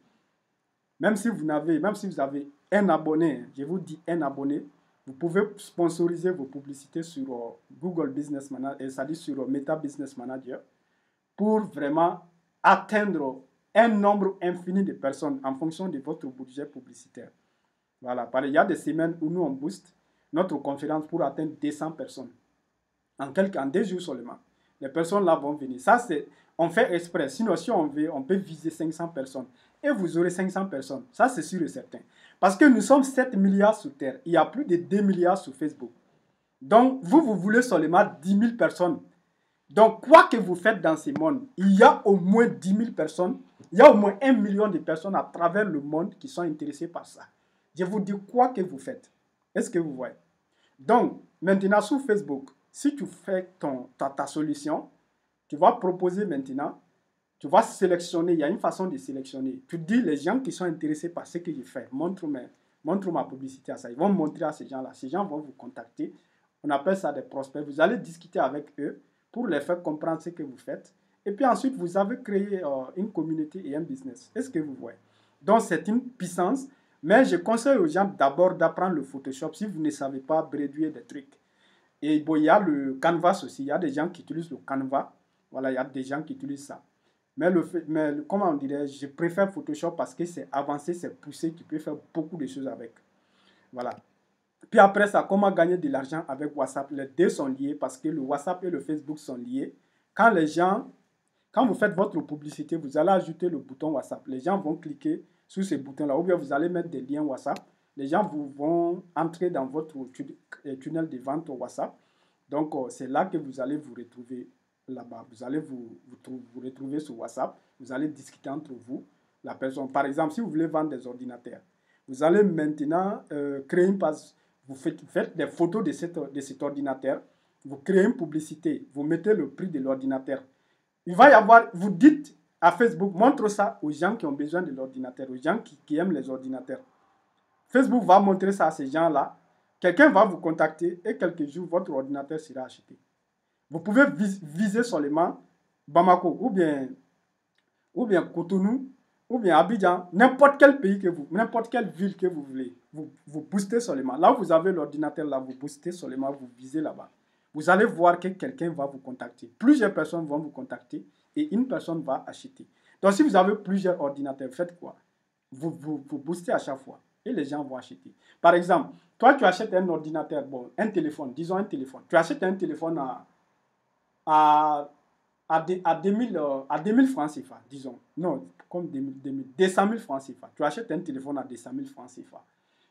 même si vous n'avez, même si vous avez un abonné, je vous dis un abonné, vous pouvez sponsoriser vos publicités sur euh, Google Business Manager, c'est-à-dire sur Meta Business Manager, pour vraiment atteindre un nombre infini de personnes en fonction de votre budget publicitaire. Voilà, il y a des semaines où nous on booste notre conférence pour atteindre 200 personnes en quelques en deux jours seulement. Les personnes là vont venir. Ça c'est on fait exprès. Sinon si on veut, on peut viser 500 personnes et vous aurez 500 personnes. Ça c'est sûr et certain. Parce que nous sommes 7 milliards sur Terre. Il y a plus de 2 milliards sur Facebook. Donc, vous, vous voulez seulement 10 000 personnes. Donc, quoi que vous faites dans ce monde, il y a au moins 10 000 personnes, il y a au moins 1 million de personnes à travers le monde qui sont intéressées par ça. Je vous dis quoi que vous faites. Est-ce que vous voyez? Donc, maintenant sur Facebook, si tu fais ta, solution, tu vas proposer maintenant tu vas sélectionner, il y a une façon de sélectionner. Tu dis les gens qui sont intéressés par ce que je fais, montre, montre ma publicité à ça. Ils vont montrer à ces gens-là. Ces gens vont vous contacter. On appelle ça des prospects. Vous allez discuter avec eux pour les faire comprendre ce que vous faites. Et puis ensuite, vous avez créé euh, une communauté et un business. Est-ce que vous voyez? Donc, c'est une puissance. Mais je conseille aux gens d'abord d'apprendre le Photoshop si vous ne savez pas réduire des trucs. Et bon, il y a le Canvas aussi. Il y a des gens qui utilisent le Canva. Voilà, il y a des gens qui utilisent ça. Mais, le mais comment on dirait, je préfère Photoshop parce que c'est avancé, c'est poussé, tu peux faire beaucoup de choses avec. Voilà. Puis après ça, comment gagner de l'argent avec WhatsApp? Les deux sont liés parce que le WhatsApp et le Facebook sont liés. Quand les gens, quand vous faites votre publicité, vous allez ajouter le bouton WhatsApp. Les gens vont cliquer sur ce bouton-là ou bien vous allez mettre des liens WhatsApp. Les gens vous vont entrer dans votre tunnel de vente WhatsApp. Donc, euh, c'est là que vous allez vous retrouver là-bas. Vous allez vous, vous, vous, retrouver sur WhatsApp, vous allez discuter entre vous, la personne. Par exemple, si vous voulez vendre des ordinateurs, vous allez maintenant euh, créer une page, vous faites, faites des photos de, cette, de cet ordinateur, vous créez une publicité, vous mettez le prix de l'ordinateur. Il va y avoir, vous dites à Facebook, montre ça aux gens qui ont besoin de l'ordinateur, aux gens qui, aiment les ordinateurs. Facebook va montrer ça à ces gens-là. Quelqu'un va vous contacter et quelques jours, votre ordinateur sera acheté. Vous pouvez viser seulement Bamako ou bien, ou bien Cotonou ou bien Abidjan, n'importe quel pays que vous, n'importe quelle ville que vous voulez. Vous, vous boostez seulement. Là où vous avez l'ordinateur, là, vous boostez seulement, vous visez là-bas. Vous allez voir que quelqu'un va vous contacter. Plusieurs personnes vont vous contacter et une personne va acheter. Donc, si vous avez plusieurs ordinateurs, faites quoi? Vous, vous, vous boostez à chaque fois et les gens vont acheter. Par exemple, toi, tu achètes un ordinateur, bon, un téléphone, disons un téléphone. Tu achètes un téléphone à à, à, à, 2000, euh, à 2000 francs CFA, disons. Non, comme 2000, 200 000 francs CFA. Tu achètes un téléphone à 200 000 francs CFA.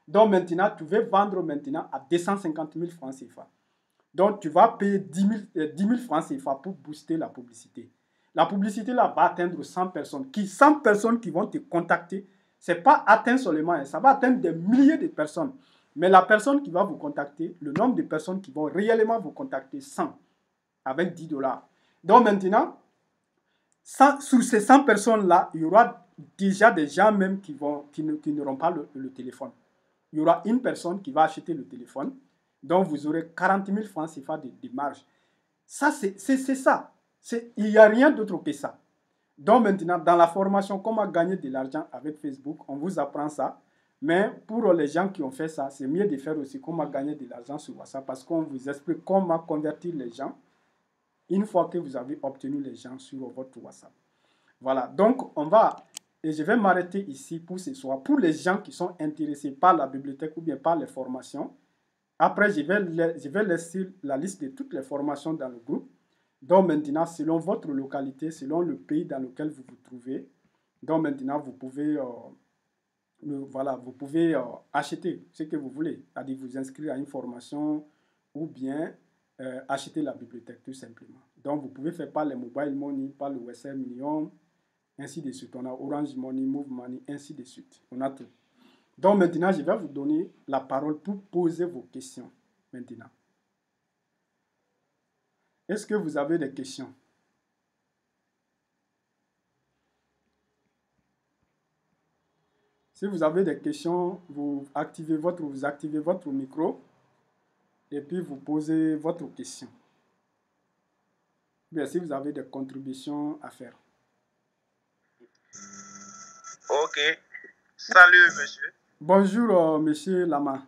Donc maintenant, tu veux vendre maintenant à 250 000 francs CFA. Donc tu vas payer 10 000, 10 000 francs CFA pour booster la publicité. La publicité là va atteindre 100 personnes. Qui, 100 personnes qui vont te contacter, ce n'est pas atteint seulement, hein. ça va atteindre des milliers de personnes. Mais la personne qui va vous contacter, le nombre de personnes qui vont réellement vous contacter, 100 avec 10 dollars. Donc maintenant, sur ces 100 personnes-là, il y aura déjà des gens même qui, vont, qui, n'auront pas le, téléphone. Il y aura une personne qui va acheter le téléphone, donc vous aurez 40 000 francs CFA de, de marge. Ça, c'est ça. Il n'y a rien d'autre que ça. Donc maintenant, dans la formation Comment gagner de l'argent avec Facebook, on vous apprend ça. Mais pour les gens qui ont fait ça, c'est mieux de faire aussi comment gagner de l'argent sur WhatsApp parce qu'on vous explique comment convertir les gens une fois que vous avez obtenu les gens sur votre WhatsApp. Voilà, donc on va, et je vais m'arrêter ici pour ce soir. Pour les gens qui sont intéressés par la bibliothèque ou bien par les formations, après je vais, je vais laisser la liste de toutes les formations dans le groupe. Donc maintenant, selon votre localité, selon le pays dans lequel vous vous trouvez, donc maintenant vous pouvez, euh, voilà, vous pouvez euh, acheter ce que vous voulez, c'est-à-dire vous inscrire à une formation ou bien euh, acheter la bibliothèque tout simplement. Donc vous pouvez faire par les mobile money, par le Western Million, ainsi de suite. On a Orange Money, Move Money, ainsi de suite. On a tout. Donc maintenant, je vais vous donner la parole pour poser vos questions maintenant. Est-ce que vous avez des questions? Si vous avez des questions, vous activez votre, vous activez votre micro et puis vous posez votre question. Bien, si vous avez des contributions à faire. Ok. Salut, monsieur. Bonjour, euh, monsieur Lama.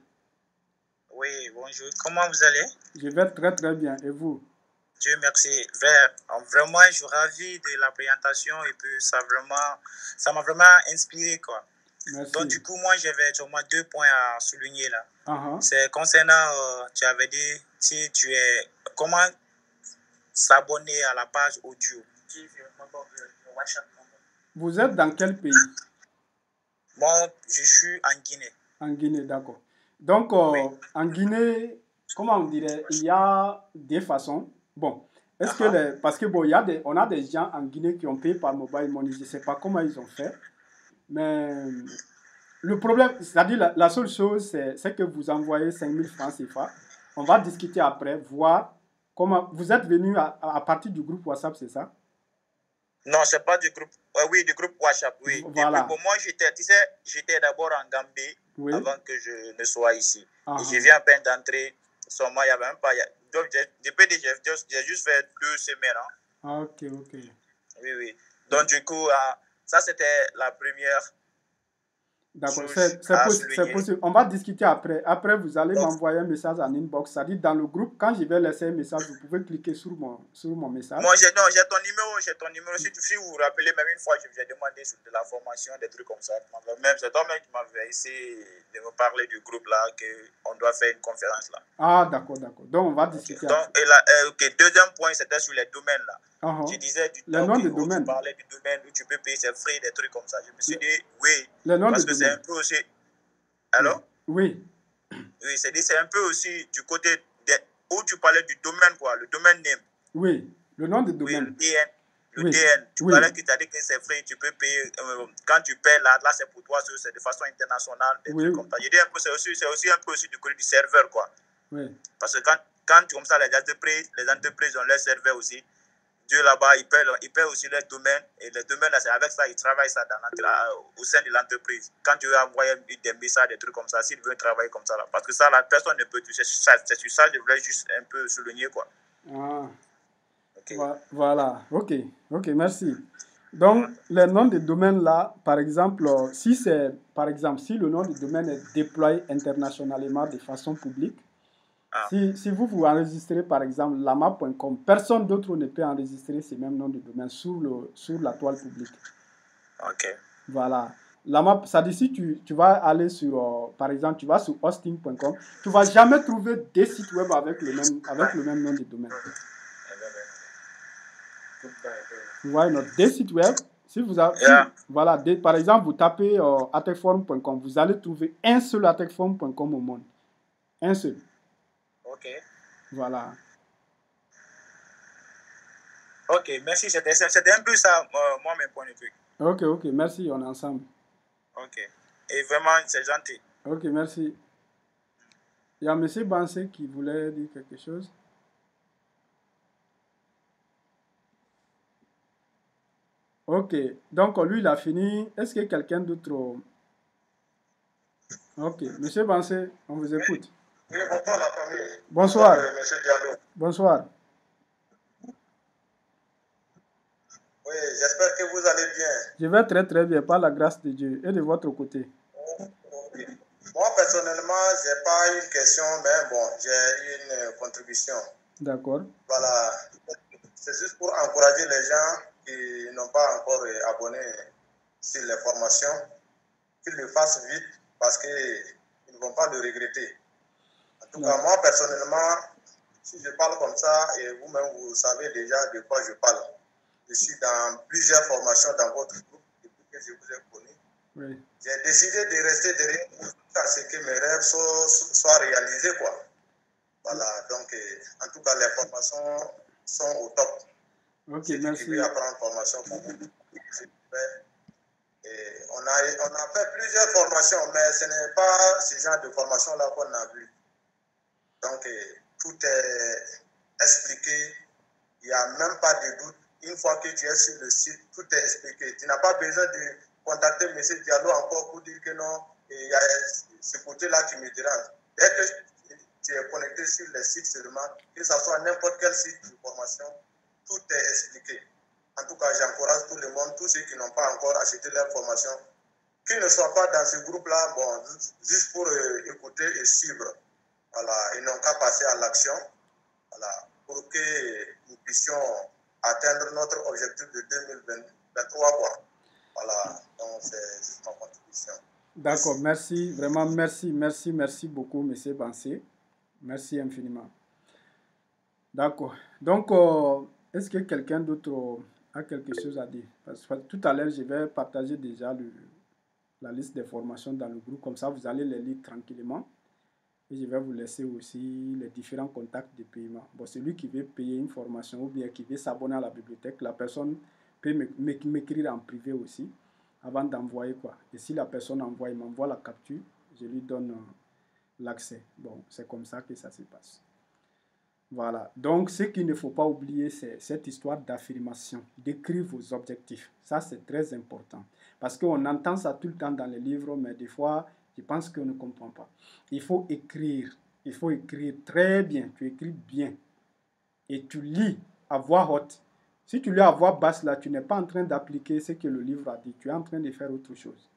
Oui, bonjour. Comment vous allez? Je vais très très bien. Et vous? Dieu merci. Vraiment, je suis ravi de la présentation et puis ça vraiment, ça m'a vraiment inspiré quoi. Donc, du coup, moi, j'avais seulement deux points à souligner là. Uh-huh. C'est concernant, euh, tu avais dit, si tu es, comment s'abonner à la page audio? Vous êtes dans quel pays? Moi, je suis en Guinée. En Guinée, d'accord. Donc, euh, en Guinée, comment on dirait, il y a des façons. Bon, est-ce que uh-huh. parce que bon, y a des, on a des gens en Guinée qui ont payé par mobile money, je ne sais pas comment ils ont fait. Mais le problème, c'est-à-dire la, seule chose, c'est que vous envoyez 5000 francs CFA. On va discuter après, voir comment. Vous êtes venu à, à partir du groupe WhatsApp, c'est ça? Non, c'est pas du groupe. oui, du groupe WhatsApp, oui. Voilà. pour moi, j'étais, tu sais, j'étais d'abord en Gambie avant que je ne sois ici. Ah, je viens à peine d'entrer. Seulement, il n'y avait même pas. Donc, depuis, j'ai juste fait deux semaines. Hein. Ah, ok, ok. Oui, oui. Donc, du coup, ah, ça, c'était la première. D'accord, c'est possible. On va discuter après. Après, vous allez m'envoyer un message en inbox. C'est-à-dire, dans le groupe, quand je vais laisser un message, vous pouvez cliquer sur mon, sur mon message. Moi, j'ai ton numéro. J'ai ton numéro. Si, si vous vous rappelez, même une fois, je vous ai demandé sur de la formation, des trucs comme ça. Même, c'est toi-même qui m'avait essayé de me parler du groupe là, qu'on doit faire une conférence là. Ah, d'accord, d'accord. Donc, on va discuter. Donc, et là, euh, deuxième point, c'était sur les domaines là. Uh Tu disais du le nom du domaine. Tu parlais du domaine où tu peux payer ses frais, des trucs comme ça. Je me suis dit, oui. Le nom parce que c'est un peu aussi. Alors Oui. Oui, c'est un peu aussi du côté de, où tu parlais du domaine, quoi, le domaine name. Oui, le nom du domaine. Oui, le DN. Le DN. Tu parlais que tu as dit que c'est frais, tu peux payer. Euh, quand tu payes là, là c'est pour toi, c'est de façon internationale. Des oui. trucs comme ça. Je dis un peu, c'est aussi, aussi un peu aussi du côté du serveur, quoi. Oui. Parce que quand, quand comme ça, les entreprises, les entreprises ont leur serveur aussi. Dieu là-bas, il paie, il paie aussi les domaines. Et les domaines, là, c'est avec ça, il travaille ça dans au sein de l'entreprise. Quand tu veux envoyer des messages, des trucs comme ça, s'il veut travailler comme ça, là, parce que ça, la personne ne peut toucher. C'est sur ça que je voulais juste un peu souligner, quoi. Ah. Voilà, ok, ok, merci. Donc, le nom de domaine là, par exemple, si c'est, par exemple, si le nom de domaine est déployé internationalement de façon publique, ah. Si, si, vous vous enregistrez par exemple lama.com, personne d'autre ne peut enregistrer ces mêmes noms de domaine sur, le, sur la toile publique. Ok. Voilà. Lama, ça dit si tu, tu vas aller sur, euh, par exemple, tu vas sur hosting.com, tu vas jamais trouver des sites web avec le même, avec le même nom de domaine. Vous voyez, des sites web, si vous avez, voilà, par exemple, vous tapez euh, vous allez trouver un seul attackform.com au monde. Un seul. Ok. Voilà. Ok, merci. C'était un peu ça, moi, mes points de vue. Ok, ok, merci, on est ensemble. Ok. Et vraiment, c'est gentil. Ok, merci. Il y a M. Bansé qui voulait dire quelque chose. Ok, donc lui, il a fini. Est-ce que quelqu'un d'autre... Ok, M. Bansé, on vous écoute. Bonsoir. Bonsoir. Oui, j'espère que vous allez bien. Je vais très très bien, par la grâce de Dieu et de votre côté. Moi, personnellement, je n'ai pas une question, mais bon, j'ai une contribution. D'accord. Voilà. C'est juste pour encourager les gens qui n'ont pas encore abonné sur les formations, qu'ils le fassent vite parce qu'ils ne vont pas le regretter. En tout cas, moi, personnellement, si je parle comme ça, et vous-même, vous savez déjà de quoi je parle. Je suis dans plusieurs formations dans votre groupe depuis que je vous ai connu. J'ai décidé de rester derrière à ce que mes rêves soient, réalisés. Quoi. Voilà, donc en tout cas, les formations sont au top. Ok, merci. Je apprendre formation. Et on, a, on a fait plusieurs formations, mais ce n'est pas ce genre de formation-là qu'on a vu. Donc, tout est expliqué. Il n'y a même pas de doute. Une fois que tu es sur le site, tout est expliqué. Tu n'as pas besoin de contacter M. Diallo encore pour dire que non, il y a ce côté-là qui me dérange. Dès que tu es connecté sur le site seulement, que ce soit n'importe quel site de formation, tout est expliqué. En tout cas, j'encourage tout le monde, tous ceux qui n'ont pas encore acheté leur formation, qu'ils ne soient pas dans ce groupe-là, bon, juste pour euh, écouter et suivre. Voilà, ils n'ont qu'à passer à l'action, voilà, pour que nous puissions atteindre notre objectif de 2023, quoi. Voilà, donc c'est ma contribution. D'accord, merci, vraiment merci, merci, merci beaucoup, Monsieur Bansé. Merci infiniment. D'accord. Donc, euh, est-ce que quelqu'un d'autre a quelque chose à dire? Tout à l'heure, je vais partager déjà le, la liste des formations dans le groupe. Comme ça, vous allez les lire tranquillement. Et je vais vous laisser aussi les différents contacts de paiement. Bon, celui qui veut payer une formation ou bien qui veut s'abonner à la bibliothèque, la personne peut m'écrire en privé aussi avant d'envoyer quoi. Et si la personne envoie, il m'envoie la capture, je lui donne euh, l'accès. Bon, c'est comme ça que ça se passe. Voilà. Donc, ce qu'il ne faut pas oublier, c'est cette histoire d'affirmation. D'écrire vos objectifs. Ça, c'est très important. Parce qu'on entend ça tout le temps dans les livres, mais des fois, je pense qu'on ne comprend pas. Il faut écrire. Il faut écrire très bien. Tu écris bien. Et tu lis à voix haute. Si tu lis à voix basse, là, tu n'es pas en train d'appliquer ce que le livre a dit. Tu es en train de faire autre chose.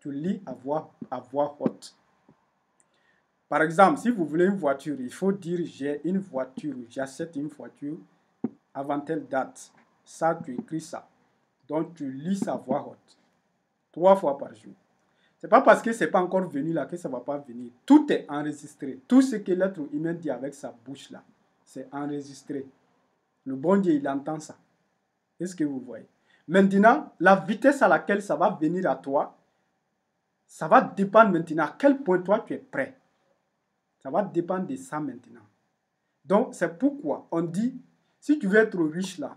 Tu lis à voix, à haute. Par exemple, si vous voulez une voiture, il faut dire j'ai une voiture, j'achète une voiture avant telle date. Ça, tu écris ça. Donc, tu lis sa voix haute. Trois fois par jour. C'est pas parce que c'est pas encore venu là que ça va pas venir. Tout est enregistré. Tout ce que l'être humain dit avec sa bouche là, c'est enregistré. Le bon Dieu, il entend ça. Est-ce que vous voyez? Maintenant, la vitesse à laquelle ça va venir à toi, ça va dépendre maintenant à quel point toi tu es prêt. Ça va dépendre de ça maintenant. Donc, c'est pourquoi on dit, si tu veux être riche là,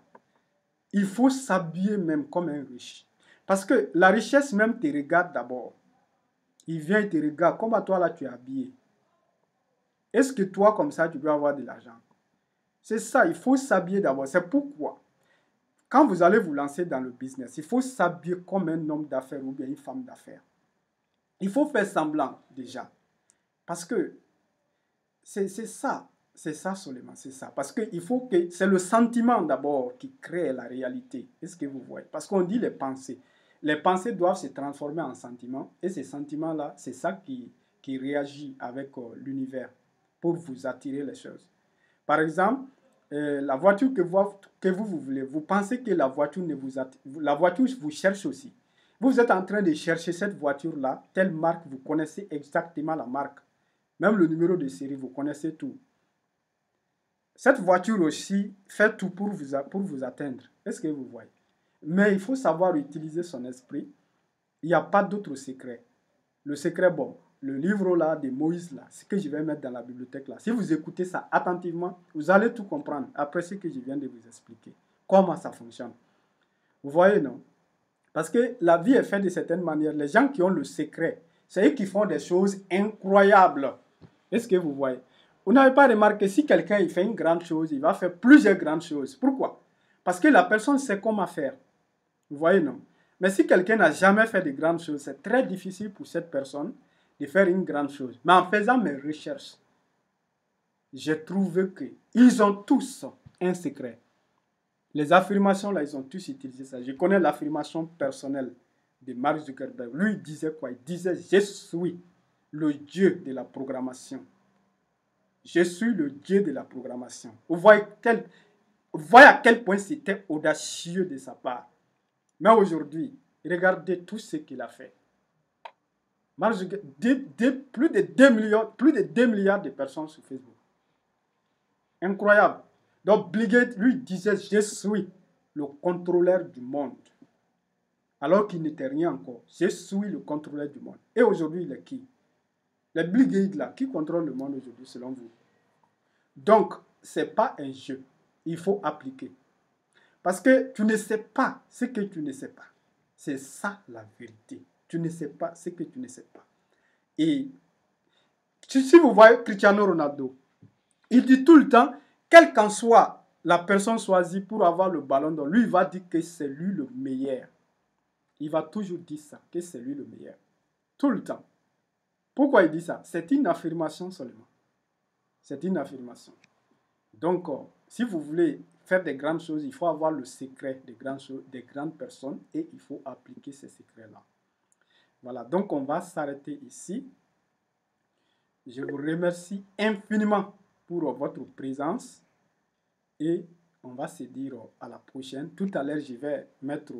il faut s'habiller même comme un riche. Parce que la richesse même te regarde d'abord. Il vient et te regarde. Comme à toi là, tu es habillé. Est-ce que toi, comme ça, tu peux avoir de l'argent? C'est ça, il faut s'habiller d'abord. C'est pourquoi, quand vous allez vous lancer dans le business, il faut s'habiller comme un homme d'affaires ou bien une femme d'affaires. Il faut faire semblant déjà. Parce que c'est ça. C'est ça seulement, c'est ça. Parce qu'il faut que. C'est le sentiment d'abord qui crée la réalité. Est-ce que vous voyez? Parce qu'on dit les pensées les pensées doivent se transformer en sentiments. Et ces sentiments-là, c'est ça qui, réagit avec euh, l'univers pour vous attirer les choses. Par exemple, euh, la voiture que vous, que vous, voulez, vous pensez que la voiture ne vous vous cherche aussi. Vous êtes en train de chercher cette voiture-là, telle marque, vous connaissez exactement la marque. Même le numéro de série, vous connaissez tout. Cette voiture aussi fait tout pour vous, pour vous atteindre. Est-ce que vous voyez? Mais il faut savoir utiliser son esprit. Il n'y a pas d'autre secret. Le secret, bon, le livre là de Moïse là, ce que je vais mettre dans la bibliothèque là, si vous écoutez ça attentivement, vous allez tout comprendre après ce que je viens de vous expliquer. Comment ça fonctionne. Vous voyez, non? Parce que la vie est faite de certaine manière. Les gens qui ont le secret, c'est eux qui font des choses incroyables. Est-ce que vous voyez? Vous n'avez pas remarqué, si quelqu'un fait une grande chose, il va faire plusieurs grandes choses. Pourquoi? Parce que la personne sait comment faire. Vous voyez, non Mais si quelqu'un n'a jamais fait de grandes choses, c'est très difficile pour cette personne de faire une grande chose. Mais en faisant mes recherches, j'ai trouvé qu'ils ont tous un secret. Les affirmations, là, ils ont tous utilisé ça. Je connais l'affirmation personnelle de Mark Zuckerberg. Lui, il disait quoi? Il disait, je suis le Dieu de la programmation. Je suis le Dieu de la programmation. Vous voyez, vous voyez à quel point c'était audacieux de sa part. Mais aujourd'hui, regardez tout ce qu'il a fait. plus, de 2 milliards, plus de 2 milliards de personnes sur Facebook. Incroyable. Donc, Bill lui disait, je suis le contrôleur du monde. alors qu'il n'était rien encore. Je suis le contrôleur du monde. Et aujourd'hui, il est qui? Les Bill là, qui contrôle le monde aujourd'hui selon vous? Donc, ce n'est pas un jeu. Il faut appliquer. Parce que tu ne sais pas ce que tu ne sais pas. C'est ça la vérité. Tu ne sais pas ce que tu ne sais pas. Et si vous voyez Cristiano Ronaldo, il dit tout le temps, quelle qu'en soit la personne choisie pour avoir le ballon d'or, lui, il va dire que c'est lui le meilleur. Il va toujours dire ça, que c'est lui le meilleur. Tout le temps. Pourquoi il dit ça? C'est une affirmation seulement. C'est une affirmation. Donc, euh, si vous voulez faire des grandes choses, il faut avoir le secret des grandes, choses, des grandes personnes et il faut appliquer ces secrets-là. Voilà, donc on va s'arrêter ici. Je vous remercie infiniment pour votre présence et on va se dire à la prochaine. Tout à l'heure, je vais mettre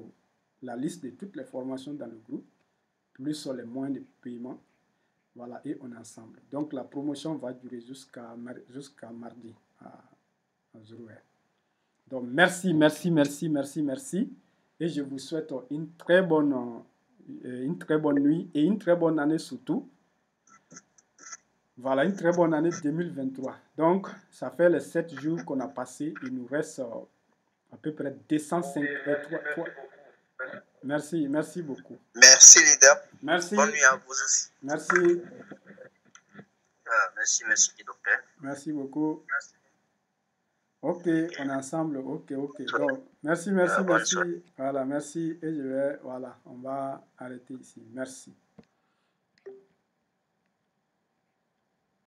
la liste de toutes les formations dans le groupe, plus sur les moyens de paiement. Voilà, et on est ensemble. Donc la promotion va durer jusqu'à jusqu'à mardi à, à Donc merci, merci, merci, merci, merci. Et je vous souhaite une très bonne, euh, une très bonne nuit et une très bonne année surtout. Voilà, une très bonne année 2023. Donc, ça fait les 7 jours qu'on a passé. Il nous reste euh, à peu près 205. Merci, merci beaucoup. Merci, leader. Merci. Bonne nuit à vous aussi. Merci. Ah, merci, merci, docteur. Merci beaucoup. Ok, on est ensemble. Ok, ok. Donc, merci, merci, merci. Voilà, merci. Et je vais, voilà, on va arrêter ici. Merci.